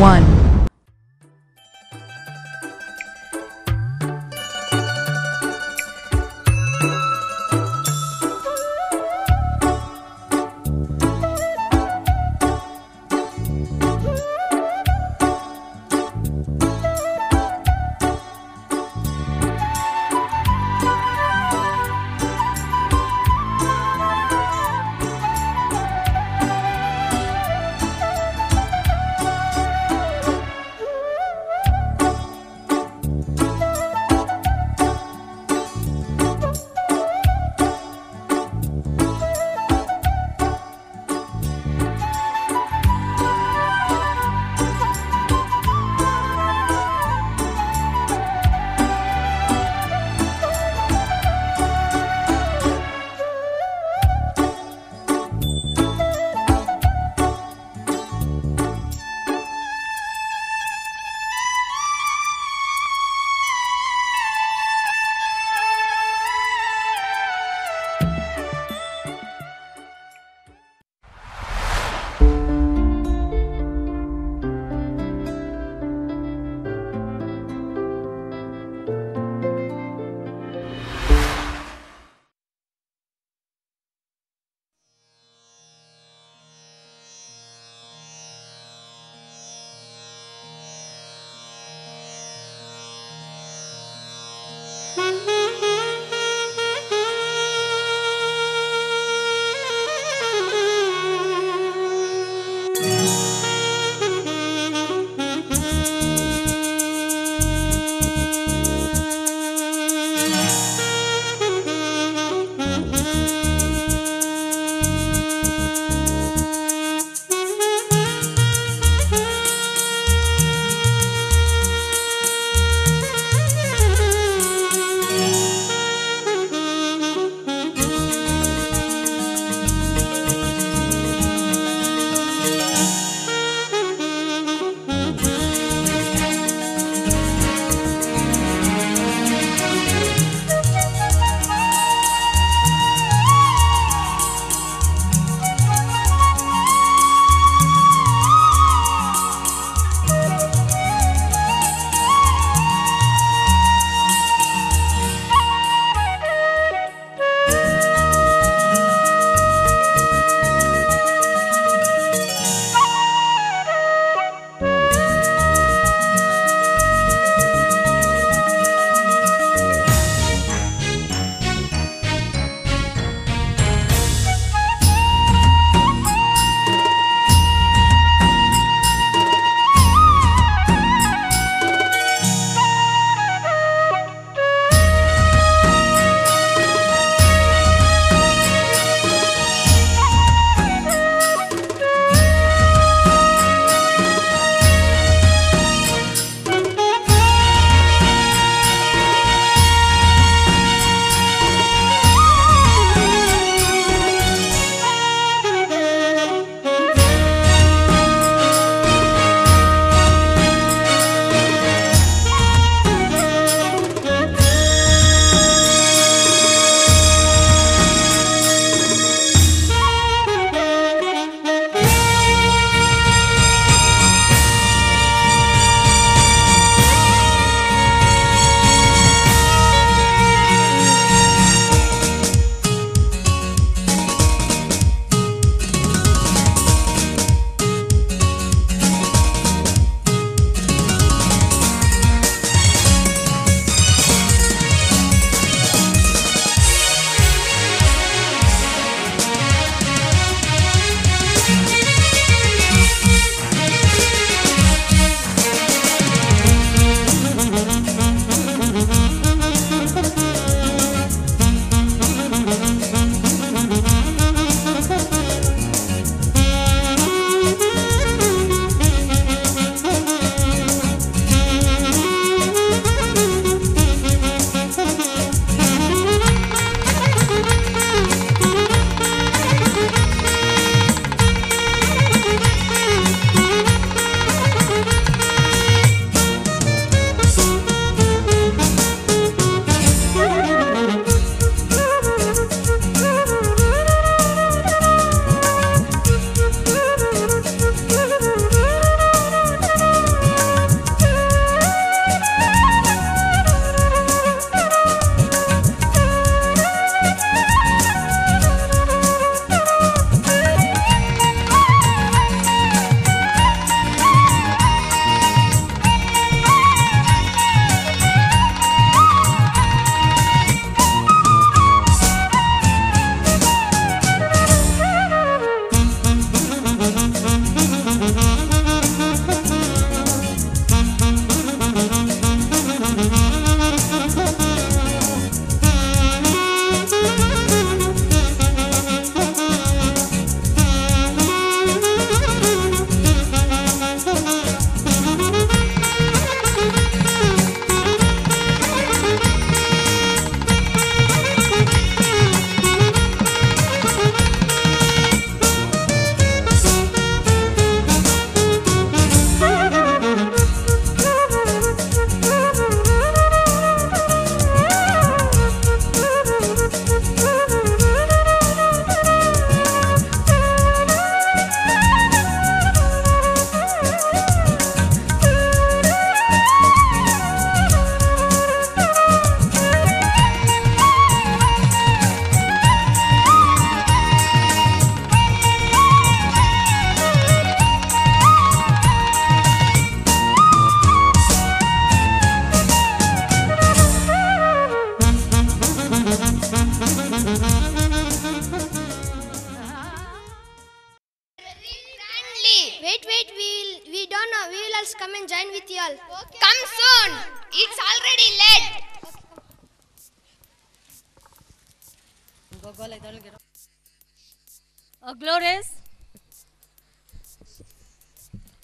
one.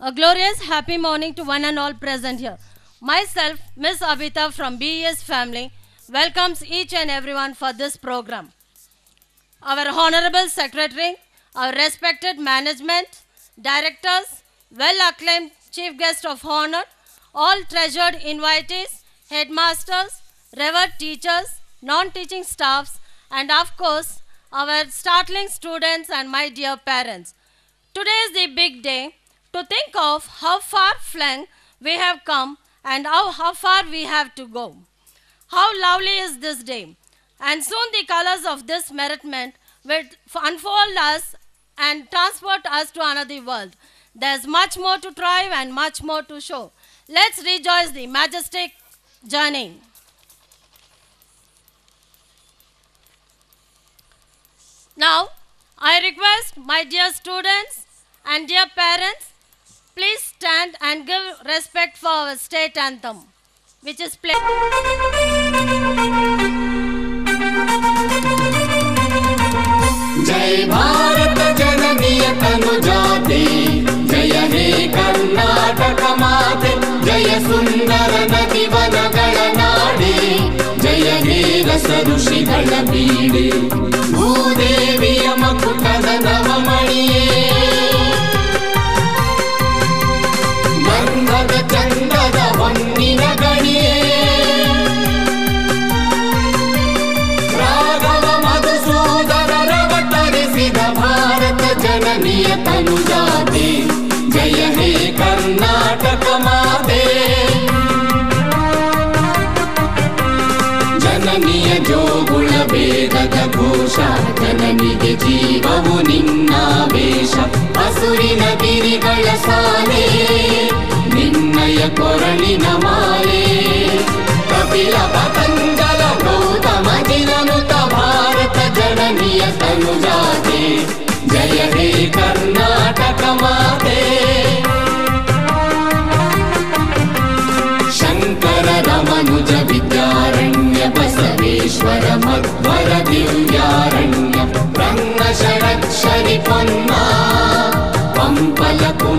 A glorious happy morning to one and all present here. Myself, Miss Abita from BES family, welcomes each and everyone for this program. Our honorable secretary, our respected management, directors, well acclaimed chief guest of honor, all treasured invitees, headmasters, revered teachers, non teaching staffs, and of course, our startling students and my dear parents. Today is the big day to think of how far flung we have come and how, how far we have to go. How lovely is this day! And soon the colors of this merriment will unfold us and transport us to another world. There's much more to try and much more to show. Let's rejoice the majestic journey. Now, I request my dear students and dear parents, Please stand and give respect for our state anthem, which is played. जय भारत जननीय तनु जाति जय हे कर्नाटक माते जय सुंदर नदी वनगण नाडे जय हे रस ऋषिगण पीडे भूदेविय मकुटद नवमणिये ನಿನ್ನಾವೇಶ ಹಸುರಿನ ಗಿರಿಗಳ ಸಾಲೆ ನಿನ್ನಯ ಕೊರಳಿನ ಮಾಲೆ ಕಪಿಲ ಪತಂಜಲ ಗೌತಮ ಜಿನನುತ ಭಾರತ ಜನನಿಯ ತನುಜಾತೆ पन्मा पम्बल को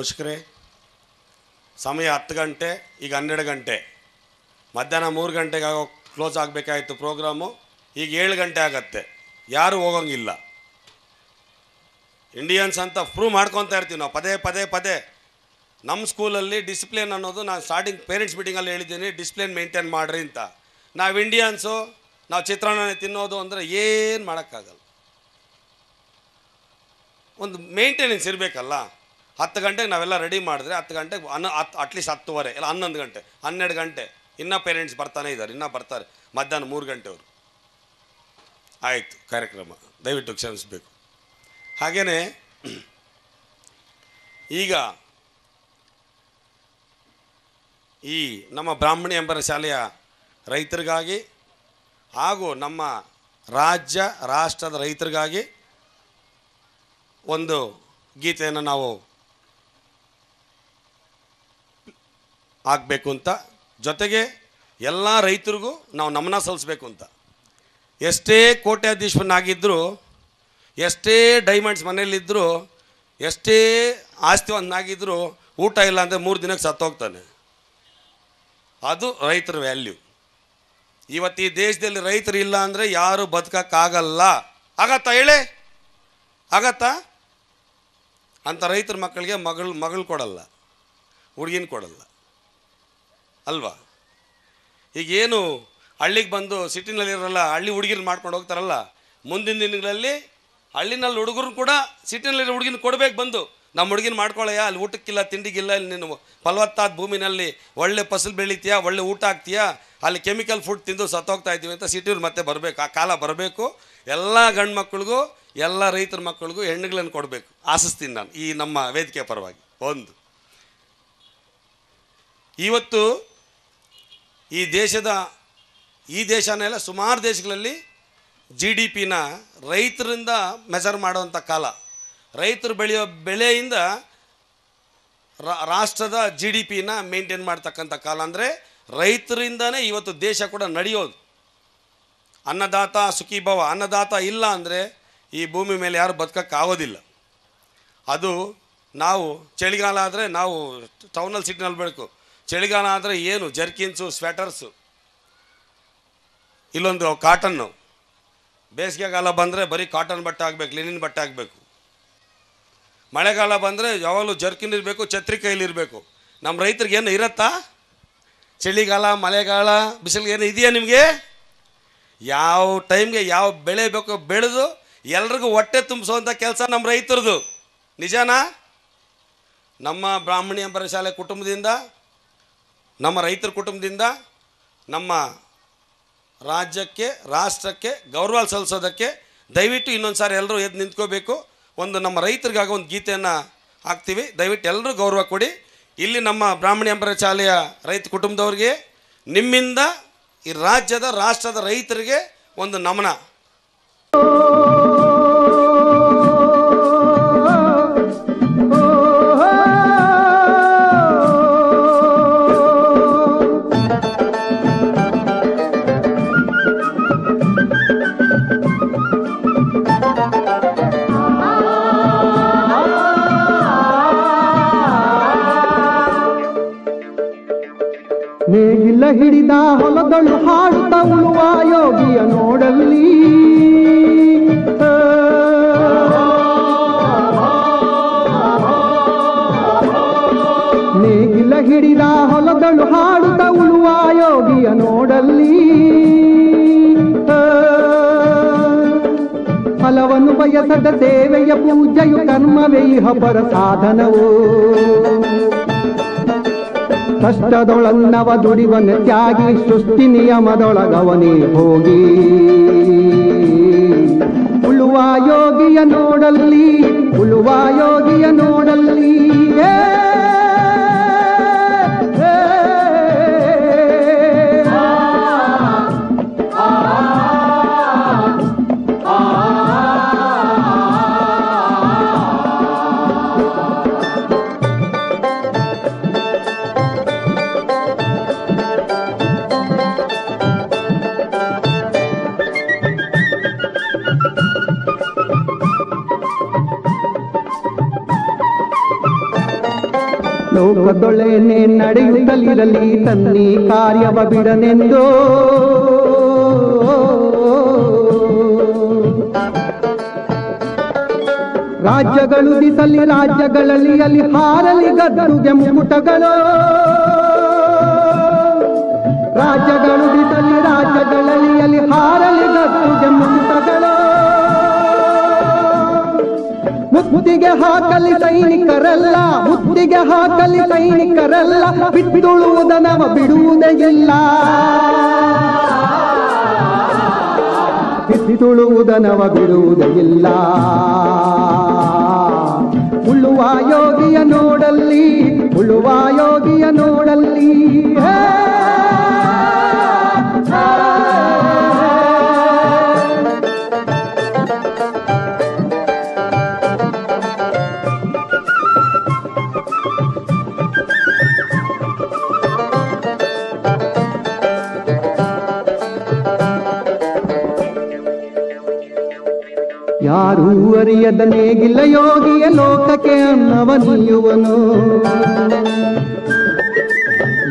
ಪೋಷಕರೇ, ಸಮಯ ಹತ್ತು ಗಂಟೆ, ಈಗ ಹನ್ನೆರಡು ಗಂಟೆ. ಮಧ್ಯಾಹ್ನ ಮೂರು ಗಂಟೆಗೆ ಕ್ಲೋಸ್ ಆಗಬೇಕಾಯಿತು ಪ್ರೋಗ್ರಾಮು ಈಗ ಏಳು ಗಂಟೆ ಆಗತ್ತೆ. ಯಾರೂ ಹೋಗೋಂಗಿಲ್ಲ. ಇಂಡಿಯನ್ಸ್ ಅಂತ ಪ್ರೂವ್ ಮಾಡ್ಕೊತಾ ಇರ್ತೀವಿ ನಾವು. ಪದೇ ಪದೇ ಪದೇ. ನಮ್ಮ ಸ್ಕೂಲಲ್ಲಿ ಡಿಸಿಪ್ಲಿನ್ ಅನ್ನೋದು ನಾನು ಸ್ಟಾರ್ಟಿಂಗ್ ಪೇರೆಂಟ್ಸ್ ಮೀಟಿಂಗಲ್ಲಿ ಹೇಳಿದ್ದೀನಿ ಡಿಸಿಪ್ಲಿನ್ ಮೇಂಟೈನ್ ಮಾಡ್ರಿ ಅಂತ. ನಾವು ಇಂಡಿಯನ್ಸು ನಾವು ಚಿತ್ರಾನ್ನ ತಿನ್ನೋದು ಅಂದರೆ ಏನು ಮಾಡೋಕ್ಕಾಗಲ್ಲ. ಒಂದು ಮೇಂಟೆನೆನ್ಸ್ ಇರಬೇಕಲ್ಲ. ಹತ್ತು ಗಂಟೆಗೆ ನಾವೆಲ್ಲ ರೆಡಿ ಮಾಡಿದ್ರೆ ಹತ್ತು ಗಂಟೆಗೆ ಅನ್ನ ಹತ್ತು ಅಟ್ಲೀಸ್ಟ್ ಹತ್ತುವರೆ, ಇಲ್ಲ ಹನ್ನೊಂದು ಗಂಟೆ, ಹನ್ನೆರಡು ಗಂಟೆ. ಇನ್ನೂ ಪೇರೆಂಟ್ಸ್ ಬರ್ತಾನೆ ಇದ್ದಾರೆ, ಇನ್ನೂ ಬರ್ತಾರೆ. ಮಧ್ಯಾಹ್ನ ಮೂರು ಗಂಟೆವರು ಆಯಿತು, ಕಾರ್ಯಕ್ರಮ. ದಯವಿಟ್ಟು ಕ್ಷಮಿಸಬೇಕು. ಹಾಗೆಯೇ ಈಗ ಈ ನಮ್ಮ ಬ್ರಾಹ್ಮಣಿ ಎಂಬರ ಶಾಲೆಯ ರೈತರಿಗಾಗಿ ಹಾಗೂ ನಮ್ಮ ರಾಜ್ಯ, ರಾಷ್ಟ್ರದ ರೈತರಿಗಾಗಿ ಒಂದು ಗೀತೆಯನ್ನು ನಾವು ಆಗಬೇಕು ಅಂತ. ಜೊತೆಗೆ ಎಲ್ಲ ರೈತರಿಗೂ ನಾವು ನಮನ ಸಲ್ಲಿಸ್ಬೇಕು ಅಂತ. ಎಷ್ಟೇ ಕೋಟ್ಯಾಧೀಶನಾಗಿದ್ದರೂ ಎಷ್ಟೇ ಡೈಮಂಡ್ಸ್ ಮನೇಲಿದ್ದರೂ ಎಷ್ಟೇ ಆಸ್ತಿವಂತನಾಗಿದ್ದರೂ ಊಟ ಇಲ್ಲ ಅಂದರೆ ಮೂರು ದಿನಕ್ಕೆ ಸತ್ತೋಗ್ತಾನೆ ಅದು ರೈತರ ವ್ಯಾಲ್ಯೂ ಇವತ್ತು ಈ ದೇಶದಲ್ಲಿ ರೈತರು ಇಲ್ಲ ಅಂದರೆ ಯಾರು ಬದುಕೋಕ್ಕಾಗಲ್ಲ. ಆಗತ್ತಾ ಹೇಳಿ? ಆಗತ್ತಾ? ಅಂತ ರೈತರ ಮಕ್ಕಳಿಗೆ ಮಗಳು ಮಗಳು ಕೊಡಲ್ಲ. ಹುಡುಗಿನ ಕೊಡಲ್ಲ. ಅಲ್ವಾ? ಈಗೇನು ಹಳ್ಳಿಗೆ ಬಂದು ಸಿಟಿನಲ್ಲಿರೋಲ್ಲ ಹಳ್ಳಿ ಹುಡುಗಿರು ಮಾಡ್ಕೊಂಡು ಹೋಗ್ತಾರಲ್ಲ, ಮುಂದಿನ ದಿನಗಳಲ್ಲಿ ಹಳ್ಳಿನಲ್ಲಿ ಹುಡುಗರು ಕೂಡ ಸಿಟಿನಲ್ಲಿರೋ ಹುಡುಗಿನ ಕೊಡಬೇಕು ಬಂದು. ನಮ್ಮ ಹುಡುಗಿನ ಮಾಡ್ಕೊಳ್ಳಯ್ಯ ಅಲ್ಲಿ ಊಟಕ್ಕಿಲ್ಲ, ತಿಂಡಿಗಿಲ್ಲ, ಇಲ್ಲಿ ನೀನು ಫಲವತ್ತಾದ ಭೂಮಿನಲ್ಲಿ ಒಳ್ಳೆ ಫಸಲು ಬೆಳಿತೀಯಾ, ಒಳ್ಳೆ ಊಟ ಆಗ್ತೀಯಾ ಅಲ್ಲಿ ಕೆಮಿಕಲ್ ಫುಡ್ ತಿಂದು ಸತ್ತೋಗ್ತಾ ಇದ್ದೀವಿ ಅಂತ ಸಿಟಿಯವ್ರು ಮತ್ತೆ ಬರಬೇಕು. ಆ ಕಾಲ ಬರಬೇಕು. ಎಲ್ಲ ಗಂಡು ಮಕ್ಕಳಿಗೂ ಎಲ್ಲ ರೈತರ ಮಕ್ಕಳಿಗೂ ಹೆಣ್ಣುಗಳನ್ನು ಕೊಡಬೇಕು. ಆಶಿಸ್ತೀನಿ ನಾನು ಈ ನಮ್ಮ ವೇದಿಕೆ ಪರವಾಗಿ. ಒಂದು. ಇವತ್ತು ಈ ದೇಶದ, ಈ ದೇಶನೆಲ್ಲ ಸುಮಾರು ದೇಶಗಳಲ್ಲಿ ಜಿ ಡಿ ಪಿನ ರೈತರಿಂದ ಮೆಜರ್ ಮಾಡುವಂಥ ಕಾಲ. ರೈತರು ಬೆಳೆಯೋ ಬೆಳೆಯಿಂದ ರಾಷ್ಟ್ರದ ಜಿ ಡಿ ಪಿನ ಮೇಂಟೈನ್ ಮಾಡ್ತಕ್ಕಂಥ ಕಾಲ. ಅಂದರೆ ರೈತರಿಂದನೇ ಇವತ್ತು ದೇಶ ಕೂಡ ನಡೆಯೋದು. ಅನ್ನದಾತ ಸುಖೀಭವ ಅನ್ನದಾತ ಇಲ್ಲ ಅಂದರೆ ಈ ಭೂಮಿ ಮೇಲೆ ಯಾರು ಬದುಕೋಕ್ಕಾಗೋದಿಲ್ಲ ಅದು ನಾವು ಚಳಿಗಾಲ ಆದರೆ ನಾವು ಟೌನಲ್ಲಿ ಸಿಟಿನಲ್ಲಿ ಬೆಳಕು ಚಳಿಗಾಲ ಆದರೆ ಏನು ಜರ್ಕಿನ್ಸು ಸ್ವೆಟರ್ಸು ಇಲ್ಲೊಂದು ಕಾಟನ್ನು ಬೇಸಿಗೆಗಾಲ ಬಂದರೆ ಬರೀ ಕಾಟನ್ ಬಟ್ಟೆ ಆಗಬೇಕು ಲಿನಿನ್ ಬಟ್ಟೆ ಆಗಬೇಕು ಮಳೆಗಾಲ ಬಂದರೆ ಯಾವಾಗಲೂ ಜರ್ಕಿನ್ ಇರಬೇಕು ಛತ್ರಿ ಕೈಲಿರಬೇಕು ನಮ್ಮ ರೈತರಿಗೆ ಏನು ಇರತ್ತಾ? ಚಳಿಗಾಲ, ಮಳೆಗಾಲ, ಬಿಸಿಲಿಗೆ ಏನು ಇದೆಯಾ ನಿಮಗೆ? ಯಾವ ಟೈಮ್ಗೆ ಯಾವ ಬೆಳೆ ಬೇಕೋ ಬೆಳೆದು ಎಲ್ರಿಗೂ ಹೊಟ್ಟೆ ತುಂಬಿಸುವಂಥ ಕೆಲಸ ನಮ್ಮ ರೈತರದು. ನಿಜನಾ? ನಮ್ಮ ಬ್ರಾಹ್ಮಣಿ ಅಂಬರ ಶಾಲೆ ಕುಟುಂಬದಿಂದ ನಮ್ಮ ರೈತರ ಕುಟುಂಬದಿಂದ ನಮ್ಮ ರಾಜ್ಯಕ್ಕೆ, ರಾಷ್ಟ್ರಕ್ಕೆ ಗೌರವ ಸಲ್ಲಿಸೋದಕ್ಕೆ ದಯವಿಟ್ಟು ಇನ್ನೊಂದು ಸಾರಿ ಎಲ್ಲರೂ ಎದ್ದು ನಿಂತ್ಕೋಬೇಕು. ಒಂದು ನಮ್ಮ ರೈತರಿಗಾಗ ಒಂದು ಗೀತೆಯನ್ನು ಹಾಕ್ತೀವಿ. ದಯವಿಟ್ಟು ಎಲ್ಲರೂ ಗೌರವ ಕೊಡಿ. ಇಲ್ಲಿ ನಮ್ಮ ಬ್ರಾಹ್ಮಣಿ ಅಂಬರ ಶಾಲೆಯ ರೈತ ಕುಟುಂಬದವ್ರಿಗೆ, ನಿಮ್ಮಿಂದ ಈ ರಾಜ್ಯದ, ರಾಷ್ಟ್ರದ ರೈತರಿಗೆ ಒಂದು ನಮನ. ಹಿಡಿದ ಹೊಲದಳು ಹಾಡುತ್ತ ಉಳುವ ಯೋಗಿಯ ನೋಡಲ್ಲಿ. ನೇಗಿಲ ಹಿಡಿದ ಹೊಲದಳು ಹಾಡುತ್ತ ಉಳುವ ಯೋಗಿಯ ನೋಡಲ್ಲಿ. ಫಲವನ್ನು ಬಯಸದ ಸೇವೆಯ ಪೂಜೆಯು ಕರ್ಮವೇ, ಇಹ ಪರ ಸಾಧನವು ಕಷ್ಟದೊಳನ್ನವ ದುಡಿವನ ತ್ಯಾಗಿ ಸುಸ್ತಿ ನಿಯಮದೊಳಗವನೇ ಹೋಗಿ. ಉಳುವ ಯೋಗಿಯ ನೋಡಲ್ಲಿ ಉಳುವ ಯೋಗಿಯ ನೋಡಲ್ಲಿ ಲೋಕದೊಳೆನೆ ನಡೆಯುತ್ತಲಿರಲಿ, ತನ್ನಿ ಕಾರ್ಯವ ಬಿಡನೆಂದು. ರಾಜ್ಯಗಳು ದಿಸಲಿ, ರಾಜ್ಯಗಳಲ್ಲಿ ಅಲ್ಲಿ ಹಾರಲಿ ಗದ್ದುಗೆ ಮುಕುಟಗಳು ರಾಜ್ಯಗಳು ದಿಸಲಿ, ರಾಜ್ಯಗಳಲ್ಲಿ ಅಲ್ಲಿ ಹಾರಲಿ ಗದ್ದುಗೆ ಮುಕುಟಗಳು ಮುತ್ತಿಗೆ ಹಾಕಲಿ ಸೈನಿಕರಲ್ಲ, ಮುತ್ತಿಗೆ ಹಾಕಲಿ ಸೈನಿಕರಲ್ಲ ಬಿತ್ತುಳುವುದನವ ಬಿಡುವುದೇ ಇಲ್ಲ. ಬಿಡುವುದಿಲ್ಲ ಬಿಡುವುದೇ ಇಲ್ಲ. ಉಳ್ಳುವ ಯೋಗಿಯ ನೋಡಲ್ಲಿ ಉಳುವ ಯೋಗಿಯ ನೋಡಲ್ಲಿ ಯಾರೂ ಅರಿಯದ ನೇಗಿಲ್ಲ ಯೋಗಿಯ ಲೋಕಕ್ಕೆ ಅನ್ನವ ನೀಯುವನು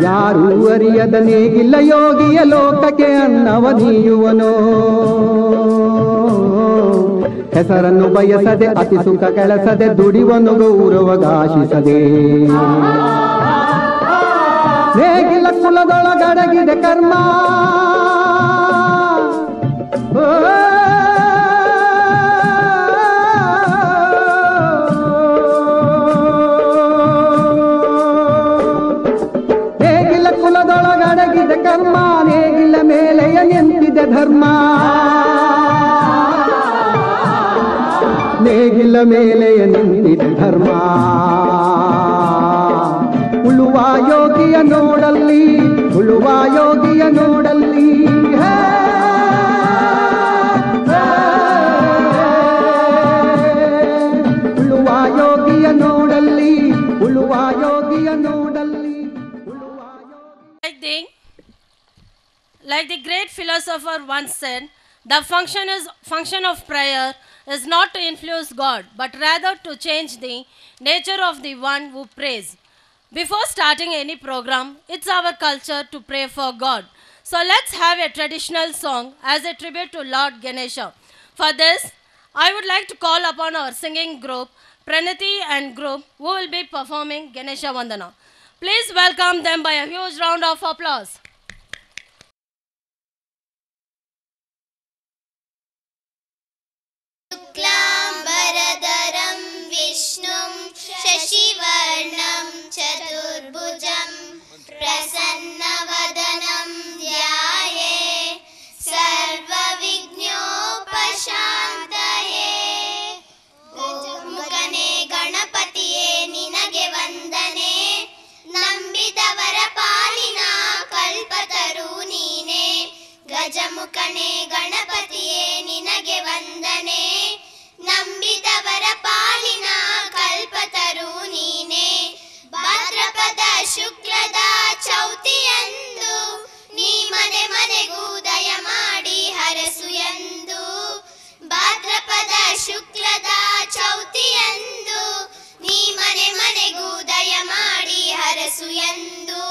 ಯಾರೂ ಅರಿಯದ ನೇಗಿಲ್ಲ ಯೋಗಿಯ ಲೋಕಕ್ಕೆ ಅನ್ನವ ನೀಯುವನು ಹೆಸರನ್ನು ಬಯಸದೆ, ಅತಿ ಸುಖ ಕೆಳಸದೆ, ದುಡಿವನು ಗೌರವಗಾಶಿಸದೆ ನೇಗಿಲ ಕುಲದೊಳಗಡಗಿದೆ ಕರ್ಮ. ಧರ್ಮ ನೇಗಿಲ ಮೇಲೆಯ ನಿಂತಿದೆ ಧರ್ಮ ಉಳುವ ಯೋಗಿಯ ನೋಡಲ್ಲಿ ಉಳುವ ಯೋಗಿಯ ನೋಡಲ್ಲಿ! ಹೇ! Like the great philosopher once said, the function, is, function of prayer is not to influence God, but rather to change the nature of the one who prays. Before starting any program, it's our culture to pray for God. So let's have a traditional song as a tribute to Lord Ganesha. For this, I would like to call upon our singing group, Pranati and group, who will be performing Ganesha Vandana. Please welcome them by a huge round of applause. शुक्लाम्बरधरं विष्णुं शशिवर्णं चतुर्भुजं प्रसन्नवदनं ध्याये सर्वविघ्नोपशान्तये ಮುಖನೆ ಗಣಪತಿಯೇ ನಿನಗೆ ವಂದನೆ ನಂಬಿದವರ ಪಾಲಿನ ಕಲ್ಪತರು ನೀನೆ ಗಜಮುಖನೆ ಗಣಪತಿಯೇ ನಂಬಿದವರ ಪಾಲಿನ ಕಲ್ಪತರು ನೀನೆ. ಭಾದ್ರಪದ ಶುಕ್ಲದ ಚೌತಿಯಂದು ನೀ ಮನೆ ಮನೆಗೂ ದಯ ಮಾಡಿ ಹರಸು ಎಂದು. ಭಾದ್ರಪದ ಶುಕ್ಲದ ಚೌತಿಯಂದು ನೀ ಮನೆ ಮನೆಗೂ ದಯ ಮಾಡಿ ಹರಸು ಎಂದು.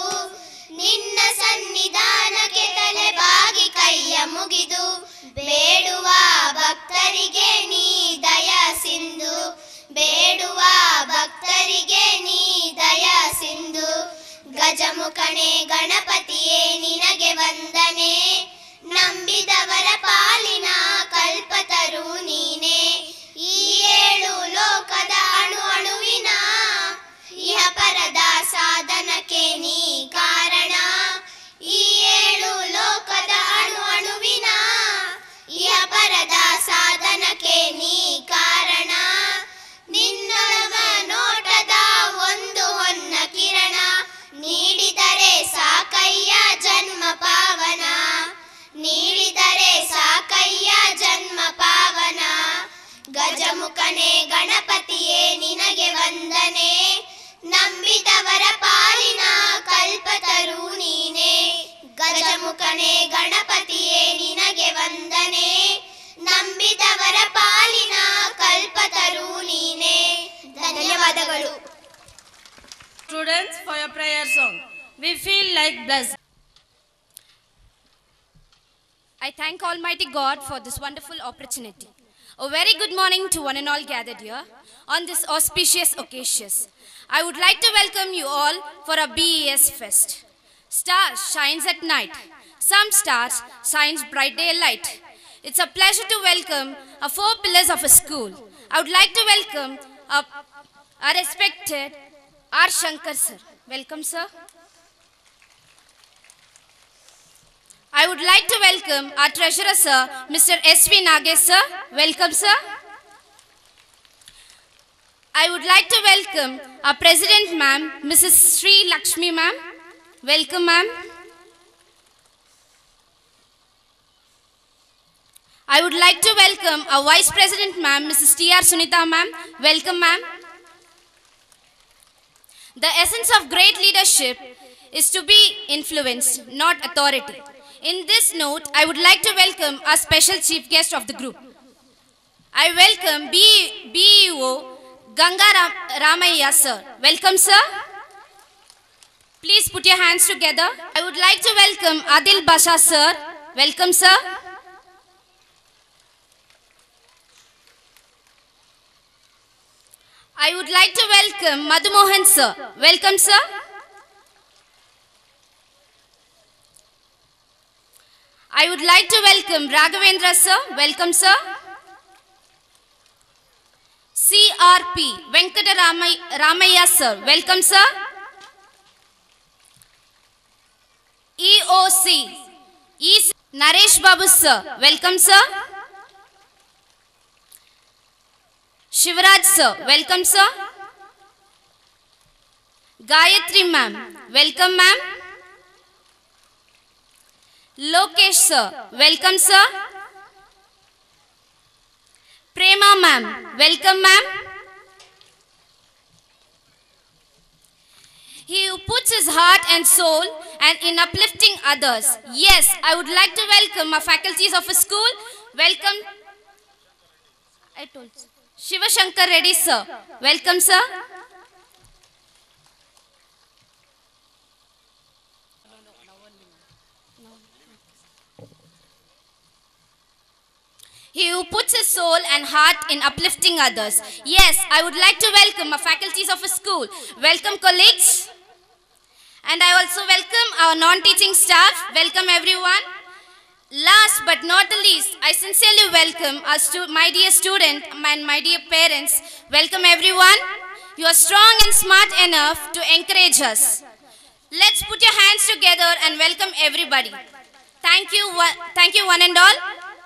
ನಿನ್ನ ಸನ್ನಿಧಾನಕ್ಕೆ ತಲೆ ಬಾಗಿ ಕೈಯ ಮುಗಿದು ಬೇಡುವ ಭಕ್ತರಿಗೆ ನೀ ದಯ ಸಿಂಧು. ಬೇಡುವ ಭಕ್ತರಿಗೆ ನೀ ದಯ ಸಿಂಧು. ಗಜಮುಖನೆ ಗಣಪತಿಯೇ, ನಿನಗೆ ವಂದನೆ. ನಂಬಿದವರ ಪಾಲಿನ ಕಲ್ಪತರು ನೀನೆ. ಈ ಏಳು ಲೋಕದ ಅಣು ಅಣುವಿನ ಇಹ ಪರದ ಸಾಧನಕ್ಕೆ ನೀ ಕಾರಣ? ಈ ಏಳು ಲೋಕದ ಅಣು ಅಣುವಿನ ಇಹ ಪರದ ಸಾಧನಕ್ಕೆ ನೀ ಕಾರಣ? ನಿನ್ನೊಳಗ ನೋಟದ ಒಂದು ಹೊನ್ನ ಕಿರಣ ನೀಡಿದರೆ ಸಾಕಯ್ಯ ಜನ್ಮ ಪಾವನ. ನೀಡಿದರೆ ಸಾಕಯ್ಯ ಜನ್ಮ ಪಾವನ. ಗಜಮುಖನೆ ಗಣಪತಿಯೇ ನಿನಗೆ ವಂದನೆ. ನಂಬಿದವರ ಪಾಲಿನ ಕಲ್ಪತರು ನೀನೇ ಗಜಮುಖನೆ ಗಣಪತಿಯೇ ನಿನಗೆ ವಂದನೆ ನಂಬಿದವರ ಪಾಲಿನ ಕಲ್ಪತರು ನೀನೇ ಧನ್ಯವಾದಗಳು Students, for your prayer song. We feel like bless I thank Almighty God for this wonderful opportunity. A very good morning to one and all gathered here on this auspicious occasion. I would like to welcome you all for a BES fest. Stars shines at night. Some stars shines bright daylight. It's a pleasure to welcome our four pillars of a school. I would like to welcome our, respected R. Shankar sir. Welcome, sir. I would like to welcome our treasurer, sir, Mr. S.V. Nagesh, sir. Welcome, sir. I would like to welcome our president, ma'am, Mrs. Sri Lakshmi, ma'am. Welcome, ma'am. I would like to welcome our vice president, ma'am, Mrs. T.R. Sunita, ma'am. Welcome, ma'am. The essence of great leadership is to be influenced, not authority. In this note, I would like to welcome our special chief guest of the group. I welcome BEO Ganga Ram- sir. Welcome, sir. Please put your hands together. I would like to welcome Adil Basha sir. Welcome, sir. I would like to welcome Madhu Mohan sir. Welcome, sir. I would like to welcome Raghavendra sir. Welcome, sir. CRP Venkata Ramay- Ramaya sir. Welcome, sir. EOC E. Naresh Babu sir. Welcome, sir. Shivraj sir. Welcome, sir. Gayatri ma'am. Welcome, ma'am. Lokesh sir. Welcome, sir. Prema ma'am. Welcome, ma'am. He who puts his heart and soul and in uplifting others. Yes, I would like to welcome our faculties of a school. Welcome. I told you. Shiva Shankar Reddy sir. Welcome, sir. He who puts his soul and heart in uplifting others. Yes, I would like to welcome our faculties of a school. Welcome, colleagues. And I also welcome our non-teaching staff. Welcome, everyone. Last but not the least, I sincerely welcome my dear student and my dear parents. Welcome, everyone. You are strong and smart enough to encourage us. Let's put your hands together and welcome everybody. Thank you, thank you, one and all.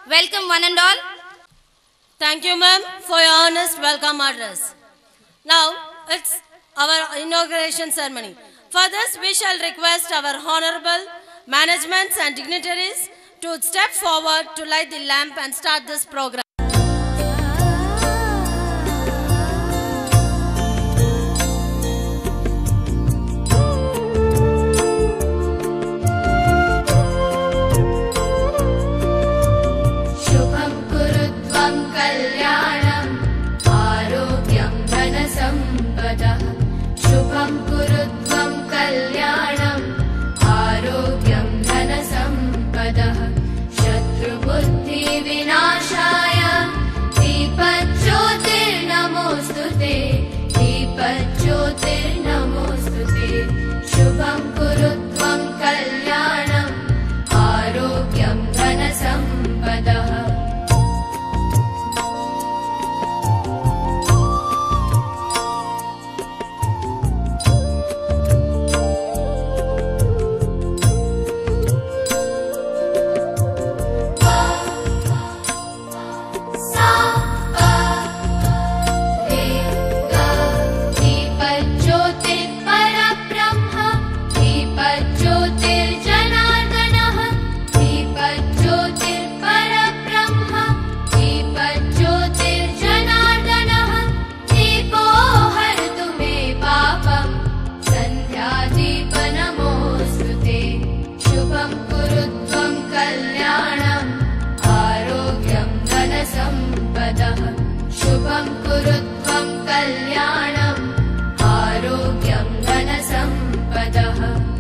Welcome, one and all. Thank you, ma'am, for your honest welcome address. Now, it's our inauguration ceremony. For this, we shall request our honorable managements and dignitaries to step forward to light the lamp and start this program. وسلم her.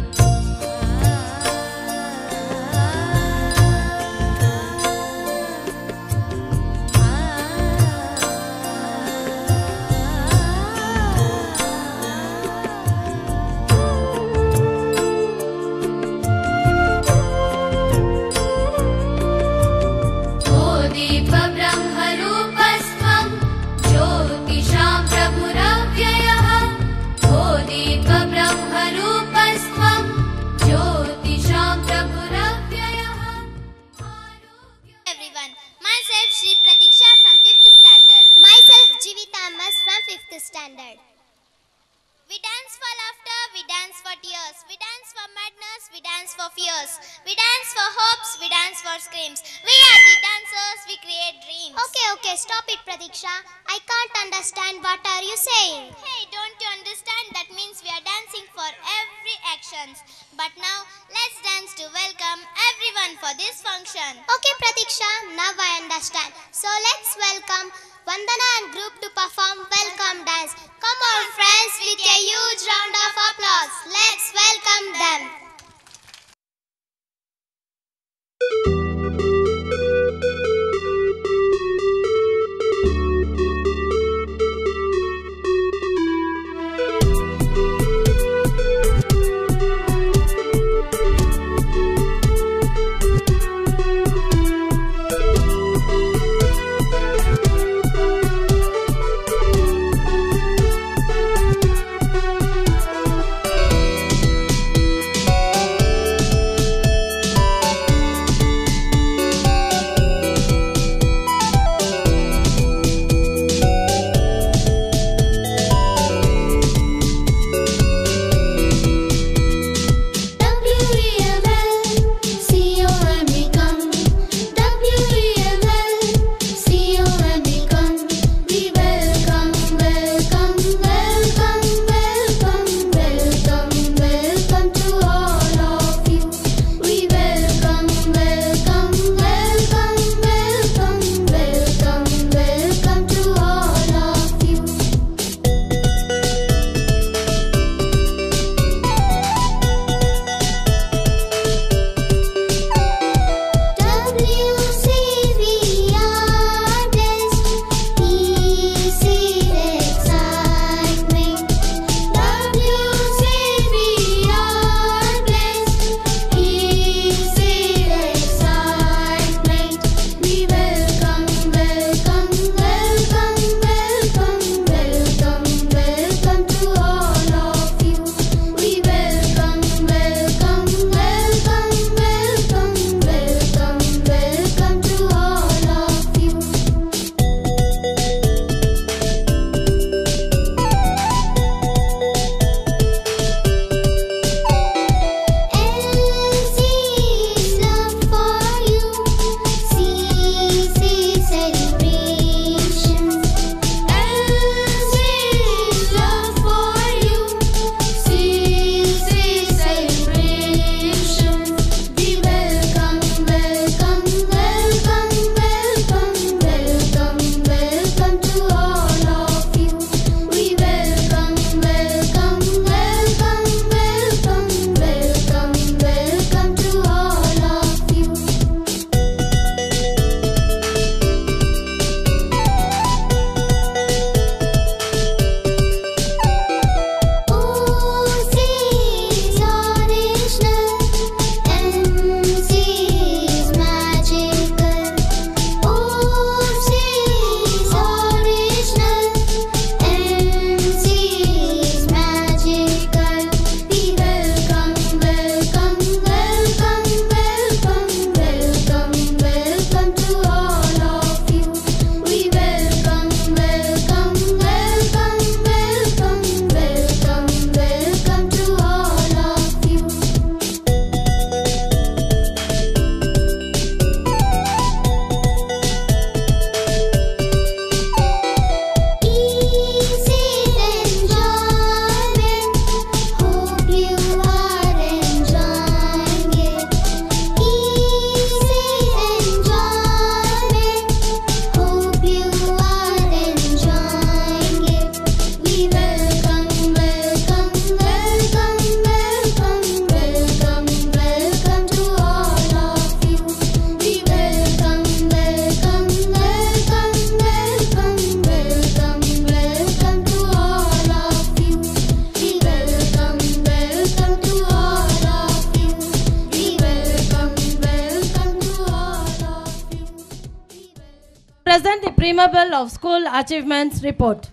Achievements Report.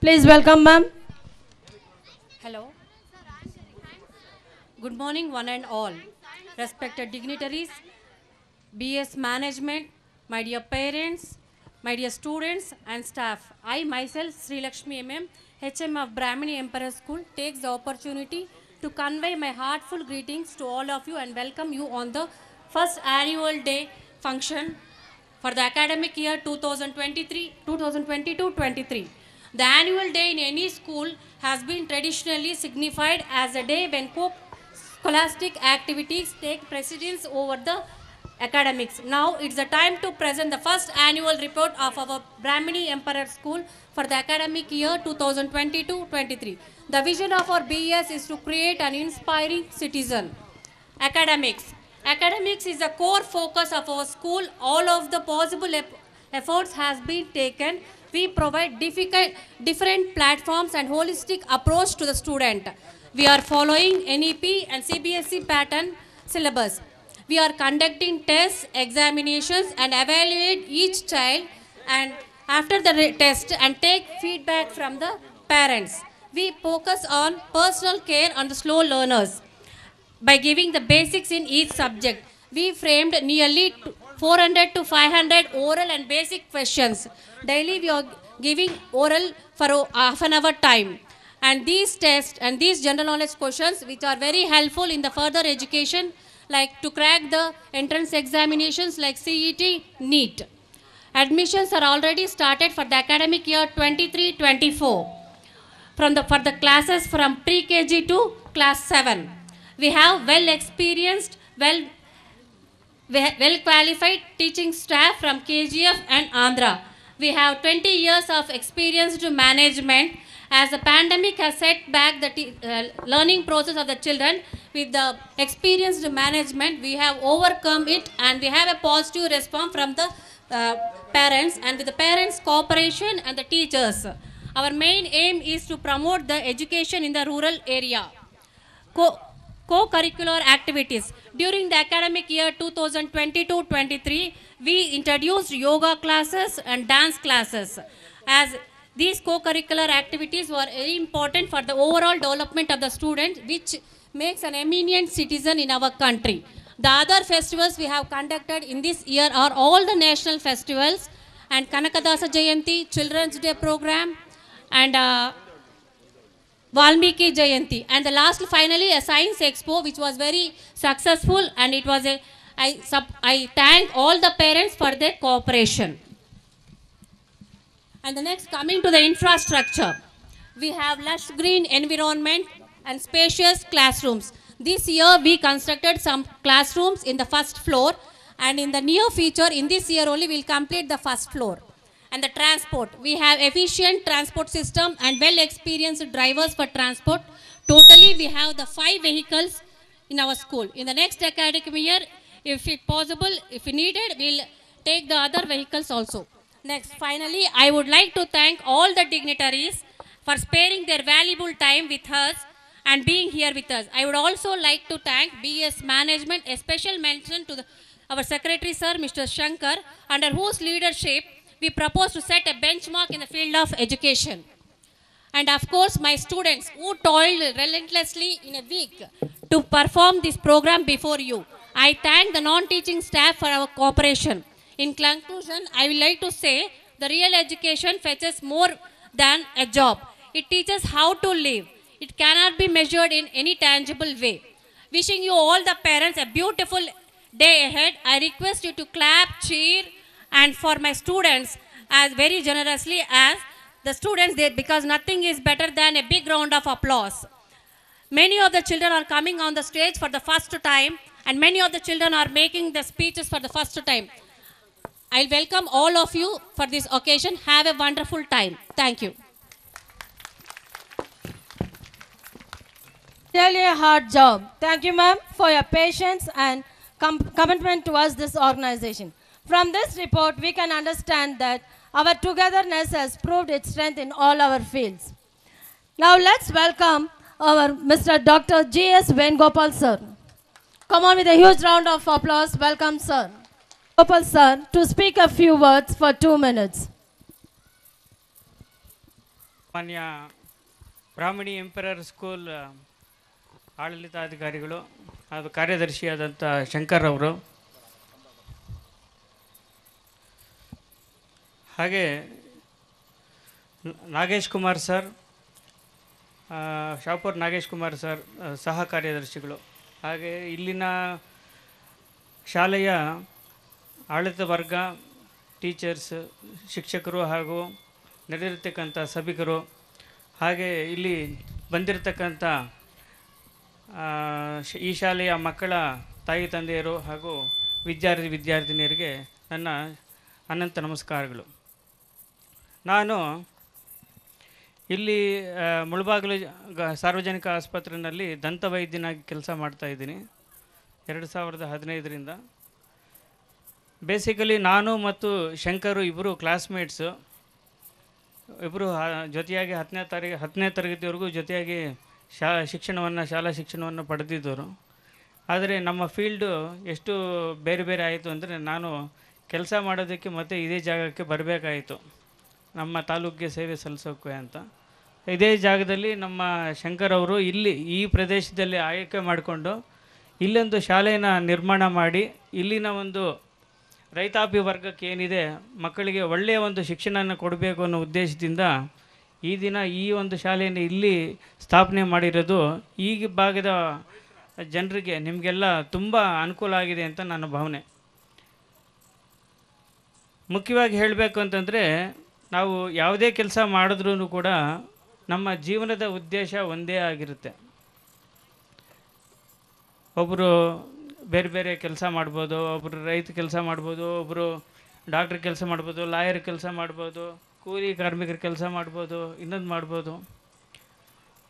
Please welcome, ma'am. Hello. Good morning, one and all. Respected dignitaries, BS Management, my dear parents, my dear students and staff. I myself, Sri Lakshmi MM, HM of Brahmini Emperor School, takes the opportunity to convey my heartful greetings to all of you and welcome you on the first annual day function for the academic year 2023-2022-23. The annual day in any school has been traditionally signified as a day when scholastic activities take precedence over the academics. Now it's the time to present the first annual report of our Brahmini Emperor School for the academic year 2022-23. The vision of our BS is to create an inspiring citizen. Academics. Academics is the core focus of our school. All of the possible efforts has been taken. We provide different platforms and holistic approach to the student. We are following NEP and CBSE pattern syllabus. We are conducting tests, examinations and evaluate each child and after the test and take feedback from the parents. We focus on personal care on the slow learners by giving the basics in each subject. We framed nearly 400 to 500 oral and basic questions. Daily we are giving oral for half an hour time. And these tests and these general knowledge questions which are very helpful in the further education like to crack the entrance examinations like CET, NEET. Admissions are already started for the academic year 23-24 from the, for the classes from pre-KG to class 7. We have well experienced, well, well qualified teaching staff from KGF and Andhra. We have 20 years of experience to management. As the pandemic has set back the uh, learning process of the children with the experienced management we have overcome it and we have a positive response from the uh, parents and with the parents cooperation and the teachers. Our main aim is to promote the education in the rural area. Co- co-curricular activities. During the academic year 2022-23, we introduced yoga classes and dance classes as these co-curricular activities were very important for the overall development of the student which makes an eminent citizen in our country. The other festivals we have conducted in this year are all the national festivals and Kanakadasa Jayanti, Children's Day program and uh, Valmiki Jayanti. And the last, finally, a science expo, which was very successful, and it was a. I sub, I thank all the parents for their cooperation. And the next, coming to the infrastructure, we have lush green environment and spacious classrooms. This year, we constructed some classrooms in the first floor, and in the near future, in this year only, we'll complete the first floor and the transport. We have efficient transport system and well experienced drivers for transport. Totally, we have the five vehicles in our school. In the next academic year, if it possible, if needed, we'll take the other vehicles also. Next, finally, I would like to thank all the dignitaries for sparing their valuable time with us and being here with us. I would also like to thank BS Management, a special mention to the, our Secretary Sir, Mr. Shankar, under whose leadership we propose to set a benchmark in the field of education. And of course, my students who toiled relentlessly in a week to perform this program before you. I thank the non-teaching staff for our cooperation. In conclusion, I would like to say the real education fetches more than a job. It teaches how to live. It cannot be measured in any tangible way. Wishing you all the parents a beautiful day ahead. I request you to clap, cheer, and for my students as very generously as the students there because nothing is better than a big round of applause. Many of the children are coming on the stage for the first time and many of the children are making the speeches for the first time. I'll welcome all of you for this occasion. Have a wonderful time. Thank you. Really a hard job. Thank you, ma'am, for your patience and com- commitment towards this organization. From this report, we can understand that our togetherness has proved its strength in all our fields. Now let's welcome our Mr. Dr. G.S. Vengopal sir. Come on with a huge round of applause. Welcome, sir. Gopal sir, to speak a few words for two minutes. ಮಾನ್ಯ ಬ್ರಾಹ್ಮಣಿ emperor school ಆ, ಆಡಳಿತಾಧಿಕಾರಿಗಳು ಅದು ಕಾರ್ಯದರ್ಶಿಯಾದಂಥ ಶಂಕರ್ ಅವರು ಹಾಗೆ Nagesh Kumar sir Shapur Nagesh Kumar sir ಸಹ ಕಾರ್ಯದರ್ಶಿಗಳು. ಹಾಗೆ ಇಲ್ಲಿನ ಶಾಲೆಯ ಆಡಳಿತ ವರ್ಗ, ಟೀಚರ್ಸ್, ಶಿಕ್ಷಕರು ಹಾಗೂ ನಡೆದಿರ್ತಕ್ಕಂಥ ಸಭಿಕರು, ಹಾಗೆ ಇಲ್ಲಿ ಬಂದಿರತಕ್ಕಂಥ ಈ ಶಾಲೆಯ ಮಕ್ಕಳ ತಾಯಿ, ತಂದೆಯರು ಹಾಗೂ ವಿದ್ಯಾರ್ಥಿ, ವಿದ್ಯಾರ್ಥಿನಿಯರಿಗೆ ನನ್ನ ಅನಂತ ನಮಸ್ಕಾರಗಳು. ನಾನು ಇಲ್ಲಿ ಮುಳಬಾಗಿಲು ಸಾರ್ವಜನಿಕ ಆಸ್ಪತ್ರೆಯಲ್ಲಿ ದಂತ ವೈದ್ಯನಾಗಿ ಕೆಲಸ ಮಾಡ್ತಾಯಿದ್ದೀನಿ ಎರಡು ಸಾವಿರದ ಹದಿನೈದರಿಂದ. ಬೇಸಿಕಲಿ ನಾನು ಮತ್ತು ಶಂಕರು ಇಬ್ಬರು ಕ್ಲಾಸ್ಮೇಟ್ಸು ಇಬ್ಬರು ಜೊತೆಯಾಗಿ ಹತ್ತನೇ ತಾರೀಕು ಹತ್ತನೇ ತರಗತಿವರೆಗೂ ಜೊತೆಯಾಗಿ ಶಾ, ಶಿಕ್ಷಣವನ್ನು, ಶಾಲಾ ಶಿಕ್ಷಣವನ್ನು ಪಡೆದಿದ್ದರು. ಆದರೆ ನಮ್ಮ ಫೀಲ್ಡು ಎಷ್ಟು ಬೇರೆ ಬೇರೆ ಆಯಿತು ಅಂದರೆ ನಾನು ಕೆಲಸ ಮಾಡೋದಕ್ಕೆ ಮತ್ತೆ ಇದೇ ಜಾಗಕ್ಕೆ ಬರಬೇಕಾಯಿತು. ನಮ್ಮ ತಾಲೂಕಿಗೆ ಸೇವೆ ಸಲ್ಲಿಸೋಕೆ ಅಂತ. ಇದೇ ಜಾಗದಲ್ಲಿ ನಮ್ಮ ಶಂಕರ್ ಅವರು ಇಲ್ಲಿ ಈ ಪ್ರದೇಶದಲ್ಲಿ ಆಯ್ಕೆ ಮಾಡಿಕೊಂಡು ಇಲ್ಲೊಂದು ಶಾಲೆಯನ್ನು ನಿರ್ಮಾಣ ಮಾಡಿ, ಇಲ್ಲಿನ ಒಂದು ರೈತಾಪಿ ವರ್ಗಕ್ಕೆ ಏನಿದೆ, ಮಕ್ಕಳಿಗೆ ಒಳ್ಳೆಯ ಒಂದು ಶಿಕ್ಷಣವನ್ನು ಕೊಡಬೇಕು ಅನ್ನೋ ಉದ್ದೇಶದಿಂದ ಈ ದಿನ ಈ ಒಂದು ಶಾಲೆಯನ್ನು ಇಲ್ಲಿ ಸ್ಥಾಪನೆ ಮಾಡಿರೋದು. ಈ ಭಾಗದ ಜನರಿಗೆ ನಿಮಗೆಲ್ಲ ತುಂಬ ಅನುಕೂಲ ಆಗಿದೆ ಅಂತ ನನ್ನ ಭಾವನೆ. ಮುಖ್ಯವಾಗಿ ಹೇಳಬೇಕು ಅಂತಂದರೆ ನಾವು ಯಾವುದೇ ಕೆಲಸ ಮಾಡಿದ್ರೂ ಕೂಡ ನಮ್ಮ ಜೀವನದ ಉದ್ದೇಶ ಒಂದೇ ಆಗಿರುತ್ತೆ. ಒಬ್ಬರು ಬೇರೆ ಬೇರೆ ಕೆಲಸ ಮಾಡ್ಬೋದು ಒಬ್ಬರು ರೈತ ಕೆಲಸ ಮಾಡ್ಬೋದು ಒಬ್ಬರು ಡಾಕ್ಟ್ರ್ ಕೆಲಸ ಮಾಡ್ಬೋದು, ಲಾಯರ್ ಕೆಲಸ ಮಾಡ್ಬೋದು, ಕೂಲಿ ಕಾರ್ಮಿಕರ ಕೆಲಸ ಮಾಡ್ಬೋದು, ಇನ್ನೊಂದು ಮಾಡ್ಬೋದು.